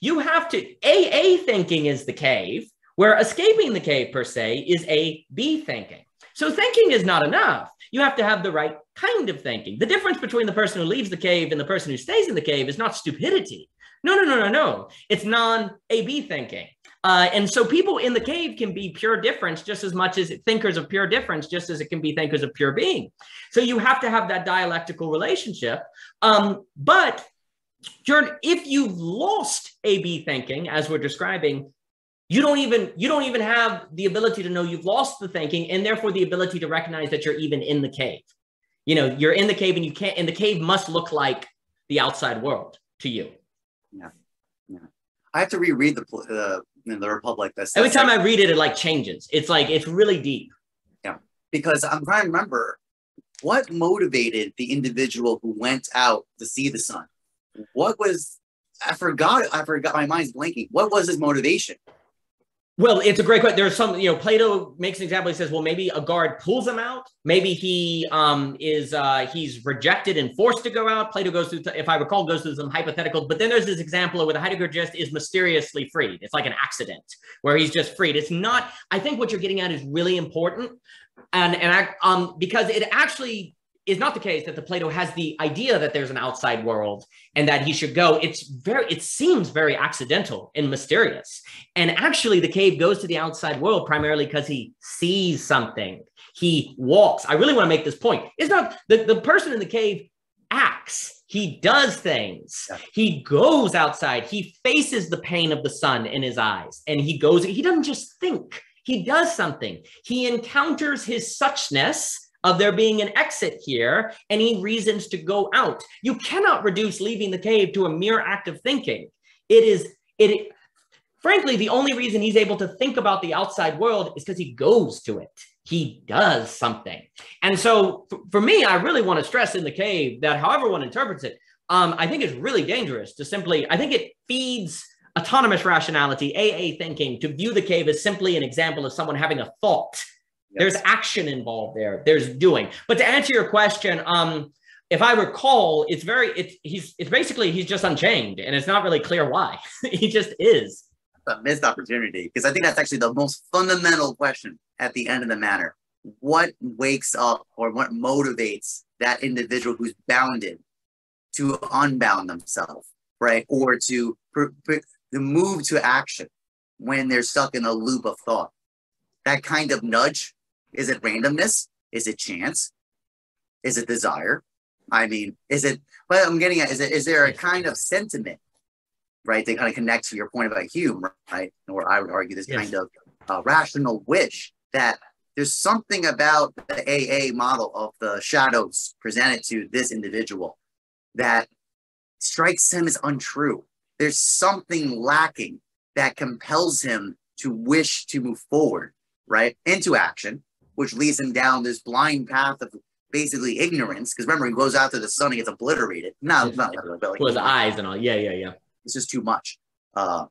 You have to, AA thinking is the cave, where escaping the cave per se is A, B thinking. So thinking is not enough. You have to have the right kind of thinking. The difference between the person who leaves the cave and the person who stays in the cave is not stupidity. No, no, no, no, no. It's non AB thinking. Uh, and so people in the cave can be pure difference just as much as thinkers of pure difference, just as it can be thinkers of pure being. So you have to have that dialectical relationship. Um, but if you've lost AB thinking, as we're describing, you don't even you don't even have the ability to know you've lost the thinking and therefore the ability to recognize that you're even in the cave you know you're in the cave and you can't and the cave must look like the outside world to you yeah yeah. I have to reread the uh, the republic that's, every time i read it it like changes. It's like it's really deep. Yeah because i'm trying to remember what motivated the individual who went out to see the sun. What was i forgot i forgot my mind's blanking. What was his motivation well, it's a great question. There's some, you know, Plato makes an example. He says, well, maybe a guard pulls him out. Maybe he um, is uh, he's rejected and forced to go out. Plato goes through, if I recall, goes through some hypotheticals. But then there's this example where the Heidegger just is mysteriously freed. It's like an accident where he's just freed. It's not. I think what you're getting at is really important, and and I, um because it actually is not the case that the Plato has the idea that there's an outside world and that he should go. It's very, it seems very accidental and mysterious. And actually, the cave goes to the outside world primarily because he sees something. He walks. I really want to make this point. It's not the, the person in the cave acts. He does things. He goes outside. He faces the pain of the sun in his eyes and he goes, he doesn't just think, he does something. He encounters his suchness of there being an exit here, any reasons to go out. You cannot reduce leaving the cave to a mere act of thinking. It is, it, frankly, the only reason he's able to think about the outside world is because he goes to it. He does something. And so for me, I really want to stress in the cave that however one interprets it, um, I think it's really dangerous to simply, I think it feeds autonomous rationality, AA thinking, to view the cave as simply an example of someone having a thought there's action involved there. There's doing. But to answer your question, um, if I recall, it's very it's he's it's basically he's just unchained, and it's not really clear why. he just is. A missed opportunity because I think that's actually the most fundamental question at the end of the matter. What wakes up or what motivates that individual who's bounded to unbound themselves, right? Or to, to move to action when they're stuck in a loop of thought that kind of nudge? Is it randomness? Is it chance? Is it desire? I mean, is it, but I'm getting at, is it, is there a kind of sentiment, right? They kind of connect to your point about Hume, right? Or I would argue this yes. kind of uh, rational wish that there's something about the AA model of the shadows presented to this individual that strikes him as untrue. There's something lacking that compels him to wish to move forward, right, into action, which leads him down this blind path of basically ignorance. Because remember, he goes out to the sun, and gets obliterated. No, not literally, but like, well, his eyes and all. Yeah, yeah, yeah. It's just too much. Uh,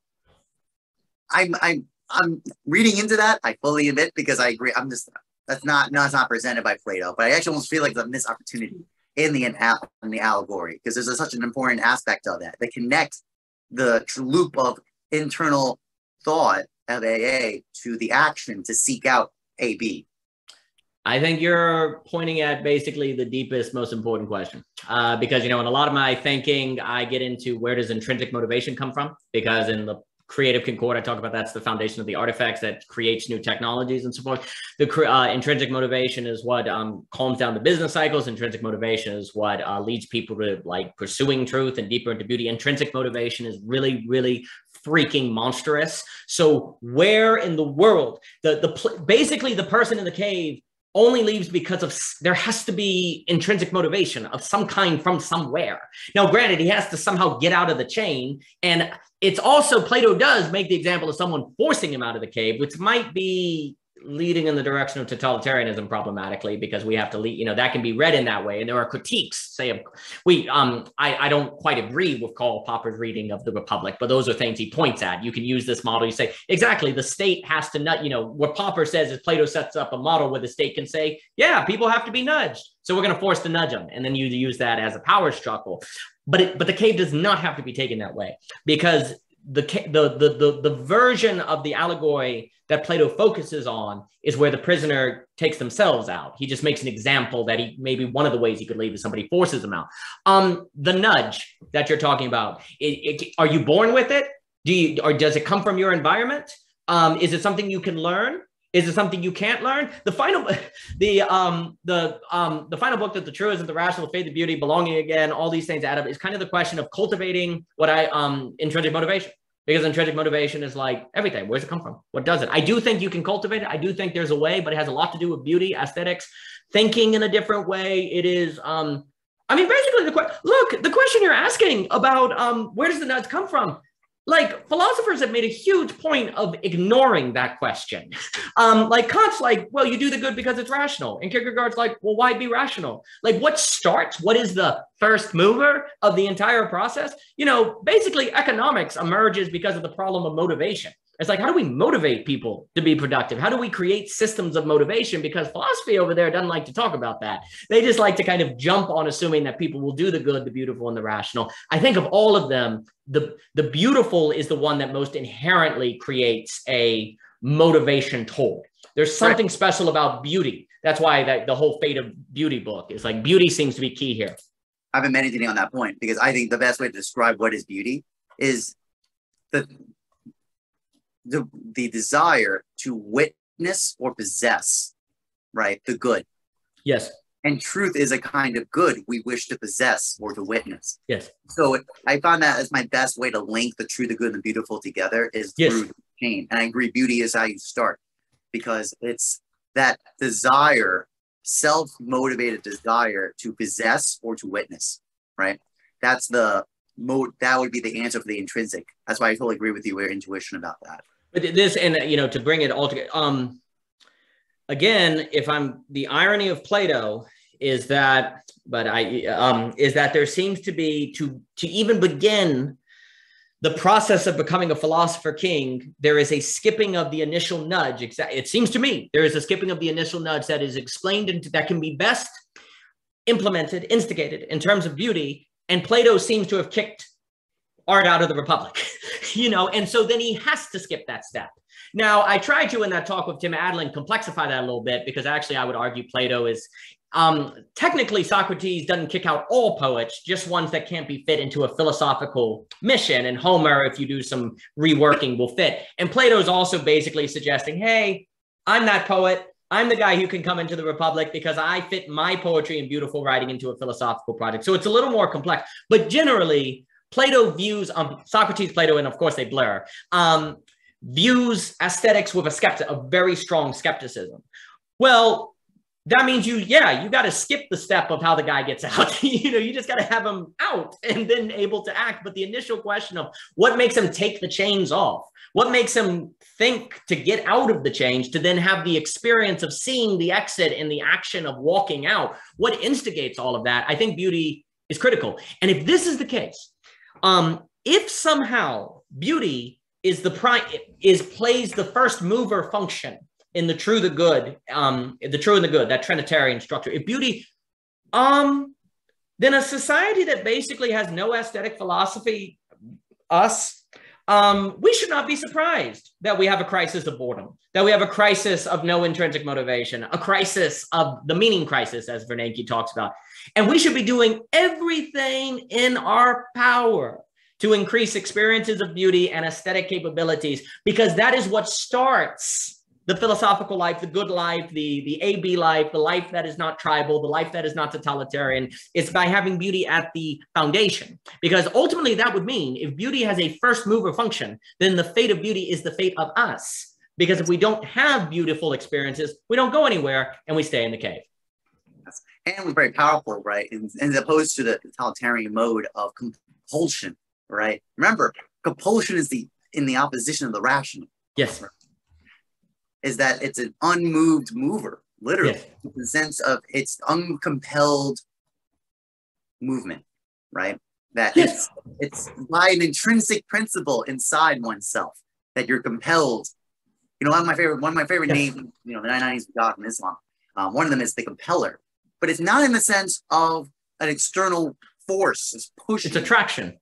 I'm, I'm, I'm reading into that. I fully admit because I agree. I'm just that's not no, it's not presented by Plato, but I actually almost feel like the missed opportunity in the in the allegory because there's a, such an important aspect of that. that connects the loop of internal thought of AA to the action to seek out AB. I think you're pointing at basically the deepest, most important question. Uh, because, you know, in a lot of my thinking, I get into where does intrinsic motivation come from? Because in the creative concord i talk about that's the foundation of the artifacts that creates new technologies and so forth the uh, intrinsic motivation is what um, calms down the business cycles intrinsic motivation is what uh, leads people to like pursuing truth and deeper into beauty intrinsic motivation is really really freaking monstrous so where in the world the the basically the person in the cave only leaves because of there has to be intrinsic motivation of some kind from somewhere. Now, granted, he has to somehow get out of the chain. And it's also, Plato does make the example of someone forcing him out of the cave, which might be leading in the direction of totalitarianism problematically because we have to lead, you know, that can be read in that way. And there are critiques, say, we, um, I, I don't quite agree with Karl Popper's reading of the Republic, but those are things he points at. You can use this model. You say, exactly, the state has to nut, you know, what Popper says is Plato sets up a model where the state can say, yeah, people have to be nudged. So we're going to force to nudge them. And then you use that as a power struggle. But it, but the cave does not have to be taken that way because the, the, the, the, the version of the allegory that Plato focuses on is where the prisoner takes themselves out. He just makes an example that he maybe one of the ways he could leave is somebody forces them out. Um, the nudge that you're talking about, it, it, are you born with it? Do you, or does it come from your environment? Um, is it something you can learn? Is it something you can't learn? The final, the um, the um, the final book that the truism, the rational, faith, the beauty, belonging again, all these things add up is kind of the question of cultivating what I um intrinsic motivation because intrinsic motivation is like everything. Where's it come from? What does it? I do think you can cultivate it. I do think there's a way, but it has a lot to do with beauty, aesthetics, thinking in a different way. It is, um, I mean, basically the question, look, the question you're asking about um, where does the nuts come from? Like philosophers have made a huge point of ignoring that question. Um, like Kant's like, well, you do the good because it's rational. And Kierkegaard's like, well, why be rational? Like what starts, what is the first mover of the entire process? You know, basically economics emerges because of the problem of motivation. It's like, how do we motivate people to be productive? How do we create systems of motivation? Because philosophy over there doesn't like to talk about that. They just like to kind of jump on assuming that people will do the good, the beautiful, and the rational. I think of all of them, the, the beautiful is the one that most inherently creates a motivation tool. There's something right. special about beauty. That's why that the whole fate of beauty book is like beauty seems to be key here. I've been meditating on that point because I think the best way to describe what is beauty is the the, the desire to witness or possess, right? The good. Yes. And truth is a kind of good we wish to possess or to witness. Yes. So I found that as my best way to link the true, the good, and the beautiful together is yes. through pain. And I agree, beauty is how you start because it's that desire, self motivated desire to possess or to witness, right? That's the mode, that would be the answer for the intrinsic. That's why I totally agree with you, your intuition about that. But this, and you know, to bring it all together, um, again, if I'm the irony of Plato is that, but I um, is that there seems to be to to even begin the process of becoming a philosopher king, there is a skipping of the initial nudge. It seems to me there is a skipping of the initial nudge that is explained and that can be best implemented, instigated in terms of beauty. And Plato seems to have kicked art out of the Republic, you know, and so then he has to skip that step. Now, I tried to in that talk with Tim Adalin complexify that a little bit because actually I would argue Plato is um, technically Socrates doesn't kick out all poets, just ones that can't be fit into a philosophical mission. And Homer, if you do some reworking, will fit. And Plato's also basically suggesting, hey, I'm that poet. I'm the guy who can come into the Republic because I fit my poetry and beautiful writing into a philosophical project. So it's a little more complex. But generally, Plato views um, Socrates, Plato, and of course they blur, um, views aesthetics with a skeptic, a very strong skepticism. Well, that means you, yeah, you got to skip the step of how the guy gets out. you know, you just got to have him out and then able to act. But the initial question of what makes him take the chains off, what makes him think to get out of the change, to then have the experience of seeing the exit and the action of walking out, what instigates all of that? I think beauty is critical. And if this is the case, um, if somehow beauty is the prime is plays the first mover function in the true the good um the true and the good that trinitarian structure if beauty um then a society that basically has no aesthetic philosophy us um, we should not be surprised that we have a crisis of boredom, that we have a crisis of no intrinsic motivation, a crisis of the meaning crisis, as Vervaeke talks about. And we should be doing everything in our power to increase experiences of beauty and aesthetic capabilities, because that is what starts the philosophical life, the good life, the, the AB life, the life that is not tribal, the life that is not totalitarian. It's by having beauty at the foundation. Because ultimately, that would mean if beauty has a first mover function, then the fate of beauty is the fate of us. Because if we don't have beautiful experiences, we don't go anywhere and we stay in the cave. And was very powerful, right? And, as opposed to the totalitarian mode of compulsion, right? Remember, compulsion is the in the opposition of the rational. Yes is that it's an unmoved mover, literally, yes. in the sense of it's uncompelled movement, right? That yes. it's it's by an intrinsic principle inside oneself that you're compelled. You know, one of my favorite one of my favorite yes. names, you know, the nine nineties of God in Islam. Um, one of them is the compeller, but it's not in the sense of an external force. It's pushing. It's attraction.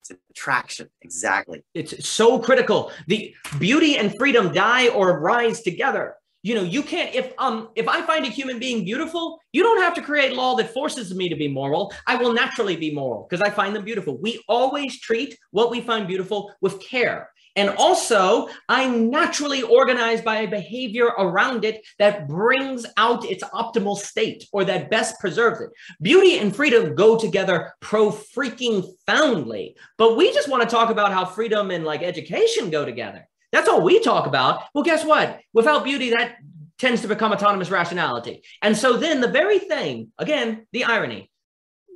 It's attraction exactly. It's so critical. The beauty and freedom die or rise together. You know you can't if um if i find a human being beautiful you don't have to create law that forces me to be moral. I will naturally be moral because i find them beautiful. We always treat what we find beautiful with care and also, I'm naturally organized by a behavior around it that brings out its optimal state or that best preserves it. Beauty and freedom go together pro freaking foundly. But we just want to talk about how freedom and like education go together. That's all we talk about. Well, guess what? Without beauty, that tends to become autonomous rationality. And so then the very thing, again, the irony,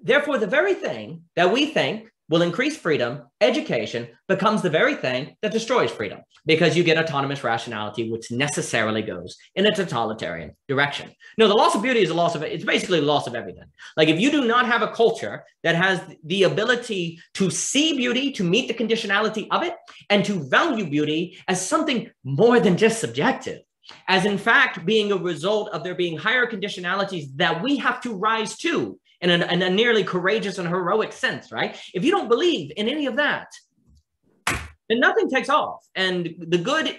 therefore, the very thing that we think will increase freedom, education becomes the very thing that destroys freedom because you get autonomous rationality, which necessarily goes in a totalitarian direction. No, the loss of beauty is a loss of it's basically a loss of everything. Like if you do not have a culture that has the ability to see beauty, to meet the conditionality of it, and to value beauty as something more than just subjective, as in fact being a result of there being higher conditionalities that we have to rise to in a, in a nearly courageous and heroic sense, right? If you don't believe in any of that, then nothing takes off. And the good,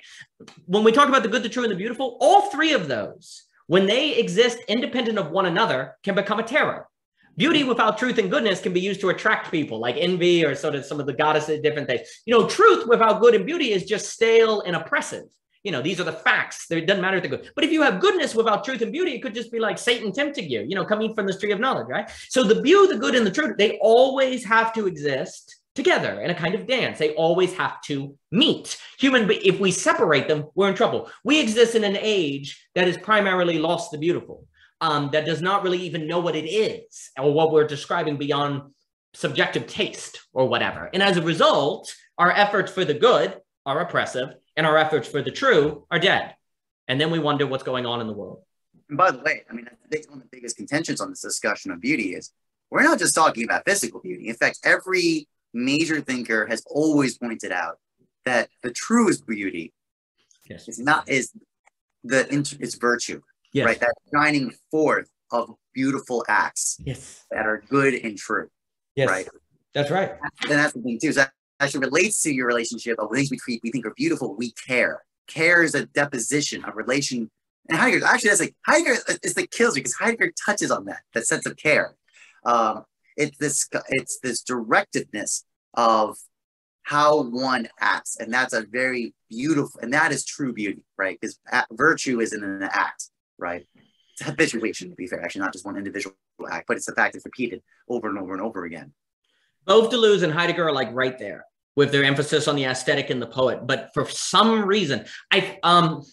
when we talk about the good, the true, and the beautiful, all three of those, when they exist independent of one another, can become a terror. Beauty without truth and goodness can be used to attract people, like envy or sort of some of the goddesses, different things. You know, truth without good and beauty is just stale and oppressive you know, these are the facts. It doesn't matter if they're good. But if you have goodness without truth and beauty, it could just be like Satan tempting you, you know, coming from the tree of knowledge, right? So the beauty, the good, and the truth, they always have to exist together in a kind of dance. They always have to meet. Human, if we separate them, we're in trouble. We exist in an age that is primarily lost the beautiful, um, that does not really even know what it is or what we're describing beyond subjective taste or whatever. And as a result, our efforts for the good are oppressive and our efforts for the true are dead. And then we wonder what's going on in the world. And by the way, I mean, I think one of the biggest contentions on this discussion of beauty is we're not just talking about physical beauty. In fact, every major thinker has always pointed out that the truest beauty yes. is not is the it's virtue, yes. right? That shining forth of beautiful acts yes. that are good and true, yes. right? That's right. And that's the thing too. Is that actually relates to your relationship of things we treat, we think are beautiful, we care. Care is a deposition of relation. And Heidegger, actually, that's like Heidegger is the kills because Heidegger touches on that, that sense of care. Um, it's this, it's this directiveness of how one acts. And that's a very beautiful, and that is true beauty, right? Because virtue is in an act, right? It's a habituation, to be fair, actually, not just one individual act, but it's the fact it's repeated over and over and over again. Both Deleuze and Heidegger are like right there with their emphasis on the aesthetic and the poet. But for some reason, I um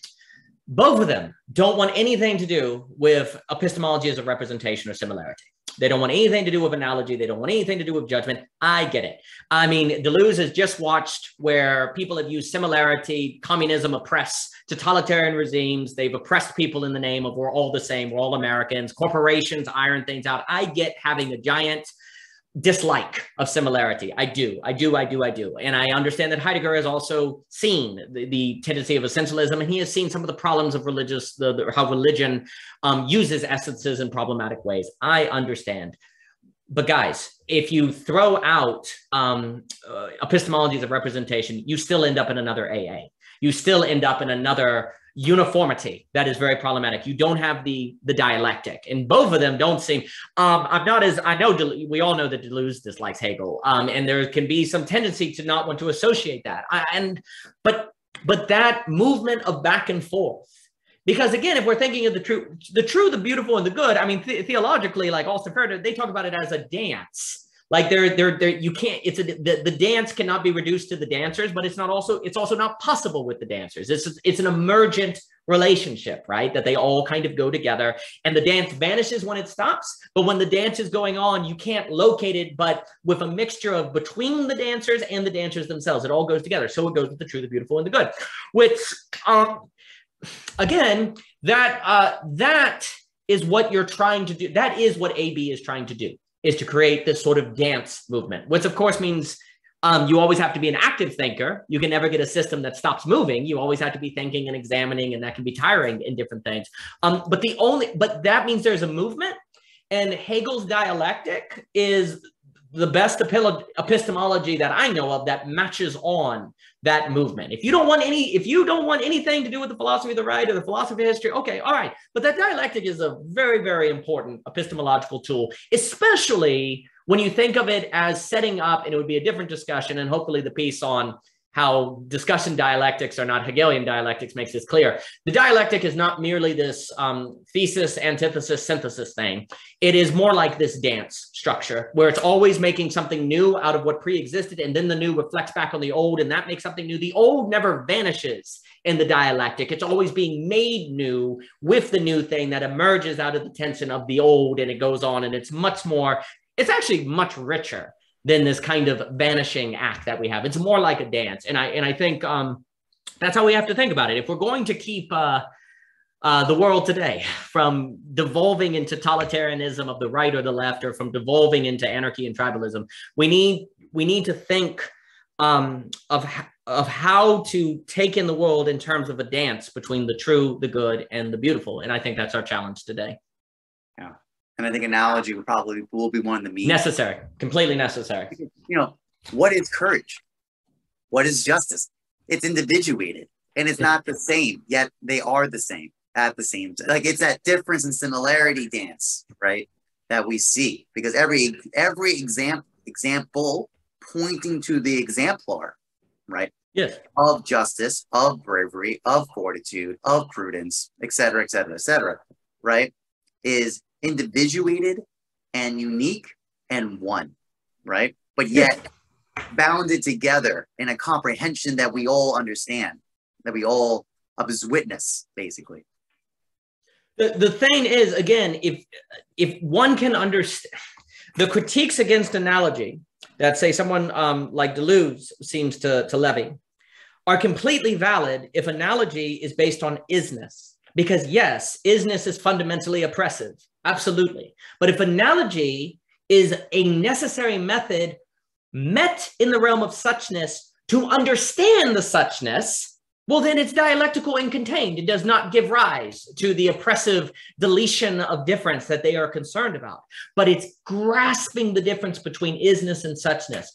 both of them don't want anything to do with epistemology as a representation or similarity. They don't want anything to do with analogy. They don't want anything to do with judgment. I get it. I mean, Deleuze has just watched where people have used similarity, communism oppress totalitarian regimes. They've oppressed people in the name of we're all the same, we're all Americans. Corporations iron things out. I get having a giant dislike of similarity. I do, I do, I do, I do. And I understand that Heidegger has also seen the, the tendency of essentialism, and he has seen some of the problems of religious, the, the how religion um, uses essences in problematic ways. I understand. But guys, if you throw out um, uh, epistemologies of representation, you still end up in another AA. You still end up in another uniformity that is very problematic. You don't have the the dialectic and both of them don't seem um i'm not as i know we all know that deleuze dislikes hegel um and there can be some tendency to not want to associate that. I, and but but that movement of back and forth because again if we're thinking of the true the true the beautiful and the good i mean th- theologically like austin Farrer, they talk about it as a dance like they're, they're, they're, you can't, it's a, the, the dance cannot be reduced to the dancers, but it's not also, it's also not possible with the dancers. It's, it's an emergent relationship, right? That they all kind of go together and the dance vanishes when it stops. But when the dance is going on, you can't locate it, but with a mixture of between the dancers and the dancers themselves, it all goes together. So it goes with the true, the beautiful, and the good, which, um, again, that, uh, that is what you're trying to do. That is what AB is trying to do is to create this sort of dance movement, which of course means um, you always have to be an active thinker. You can never get a system that stops moving. You always have to be thinking and examining, and that can be tiring in different things. Um, but the only, but that means there's a movement, and Hegel's dialectic is the best epistemology that I know of that matches on that movement. If you don't want any, if you don't want anything to do with the philosophy of the right or the philosophy of history, okay, all right. But that dialectic is a very, very important epistemological tool, especially when you think of it as setting up, and it would be a different discussion, and hopefully the piece on how discussion dialectics are not Hegelian dialectics makes this clear. The dialectic is not merely this um, thesis, antithesis, synthesis thing. It is more like this dance structure where it's always making something new out of what pre-existed and then the new reflects back on the old and that makes something new. The old never vanishes in the dialectic. It's always being made new with the new thing that emerges out of the tension of the old and it goes on and it's much more, it's actually much richer than this kind of vanishing act that we have. It's more like a dance, and I and I think um, that's how we have to think about it. If we're going to keep uh, uh, the world today from devolving into totalitarianism of the right or the left, or from devolving into anarchy and tribalism, we need we need to think um, of of how to take in the world in terms of a dance between the true, the good, and the beautiful. And I think that's our challenge today. And I think analogy would probably will be one of the means. Necessary, completely necessary. You know, what is courage? What is justice? It's individuated and it's not the same, yet they are the same at the same time. Like it's that difference and similarity dance, right? That we see because every every example example pointing to the exemplar, right? Yes. Of justice, of bravery, of fortitude, of prudence, et cetera, et cetera, et cetera, right? Is individuated and unique and one, right? But yet bounded together in a comprehension that we all understand, that we all of his witness, basically. The, the thing is, again, if if one can understand the critiques against analogy that say someone um, like Deleuze seems to, to levy are completely valid if analogy is based on isness. Because yes, isness is fundamentally oppressive. Absolutely. But if analogy is a necessary method met in the realm of suchness to understand the suchness, well, then it's dialectical and contained. It does not give rise to the oppressive deletion of difference that they are concerned about, but it's grasping the difference between isness and suchness,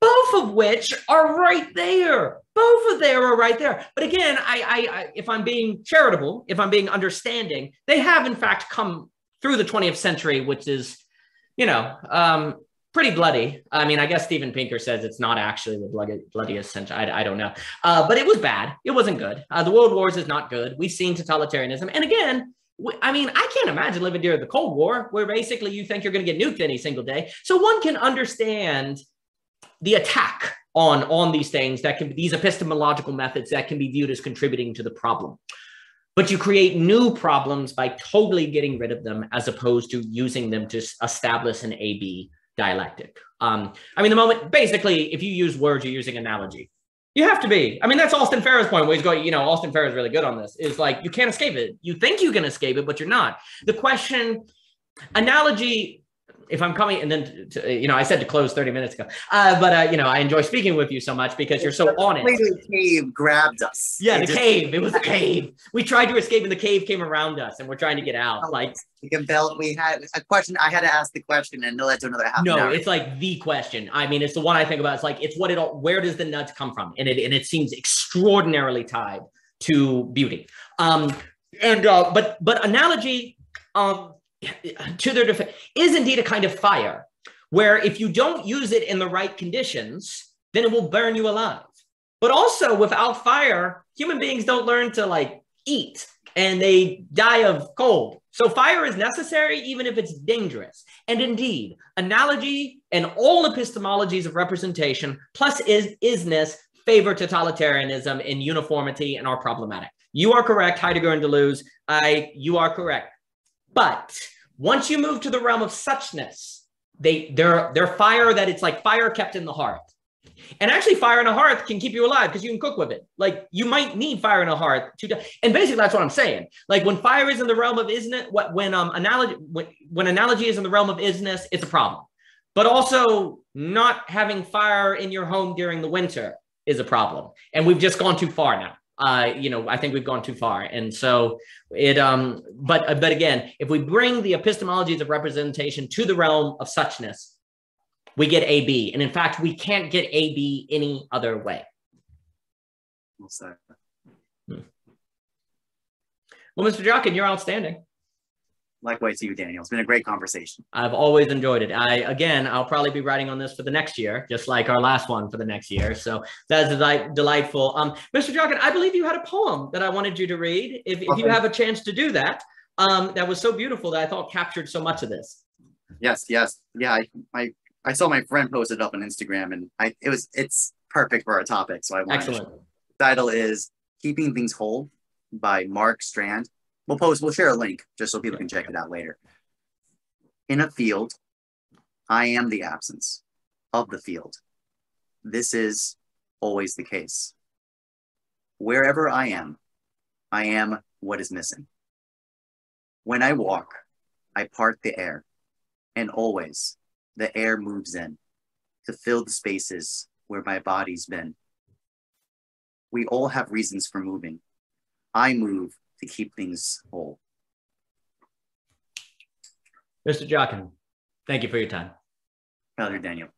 both of which are right there. Both of them are right there. But again, I, I, I, if I'm being charitable, if I'm being understanding, they have in fact come through the 20th century, which is, you know, um, pretty bloody. I mean, I guess Steven Pinker says it's not actually the bloodiest century. I, I don't know. Uh, but it was bad. It wasn't good. Uh, the World Wars is not good. We've seen totalitarianism. And again, I mean, I can't imagine living during the Cold War where basically you think you're going to get nuked any single day. So one can understand the attack on, on these things that can be these epistemological methods that can be viewed as contributing to the problem. But you create new problems by totally getting rid of them as opposed to using them to establish an AB dialectic. Um, I mean, the moment basically, if you use words, you're using analogy. You have to be. I mean, that's Austin Farrer's point where he's going, you know, Austin Farrer is really good on this. Is like you can't escape it. You think you can escape it, but you're not. The question, analogy if I'm coming, and then to, you know, I said to close 30 minutes ago, uh, but uh, you know, I enjoy speaking with you so much because you're so on it. The cave grabbed us. Yeah, it the just, cave. It was a cave. We tried to escape, and the cave came around us, and we're trying to get out. Oh, like we compelled. We had a question. I had to ask the question, and no, that's another half. No, it's like the question. I mean, it's the one I think about. It's like it's what it all. Where does the nuts come from? And it and it seems extraordinarily tied to beauty. Um, and uh, but but analogy. Um, to their defense, is indeed a kind of fire where if you don't use it in the right conditions, then it will burn you alive. But also, without fire, human beings don't learn to like eat and they die of cold. So, fire is necessary even if it's dangerous. And indeed, analogy and all epistemologies of representation plus is isness favor totalitarianism and uniformity and are problematic. You are correct, Heidegger and Deleuze. I, you are correct. But once you move to the realm of suchness, they they're they're fire that it's like fire kept in the hearth. And actually, fire in a hearth can keep you alive because you can cook with it. Like you might need fire in a hearth to. Die. And basically, that's what I'm saying. Like when fire is in the realm of isness, what when um analogy when, when analogy is in the realm of isness, it's a problem. But also, not having fire in your home during the winter is a problem. And we've just gone too far now uh, you know, I think we've gone too far. And so it, um, but, uh, but again, if we bring the epistemologies of representation to the realm of suchness, we get AB. And in fact, we can't get AB any other way. Well, hmm. well Mr. Jockin, you're outstanding. Likewise to you, Daniel. It's been a great conversation. I've always enjoyed it. I again, I'll probably be writing on this for the next year, just like our last one for the next year. So that's delight, delightful. Um, Mr. Jockin, I believe you had a poem that I wanted you to read. If, if you have a chance to do that, um, that was so beautiful that I thought captured so much of this. Yes, yes, yeah. I, I, I saw my friend post it up on Instagram, and I it was it's perfect for our topic. So I wanted excellent. To, the title is "Keeping Things Whole" by Mark Strand We'll post, we'll share a link just so people can check it out later. In a field, I am the absence of the field. This is always the case. Wherever I am, I am what is missing. When I walk, I part the air, and always the air moves in to fill the spaces where my body's been. We all have reasons for moving. I move to keep things whole. Mr. Jockin, thank you for your time. Pleasure, Daniel.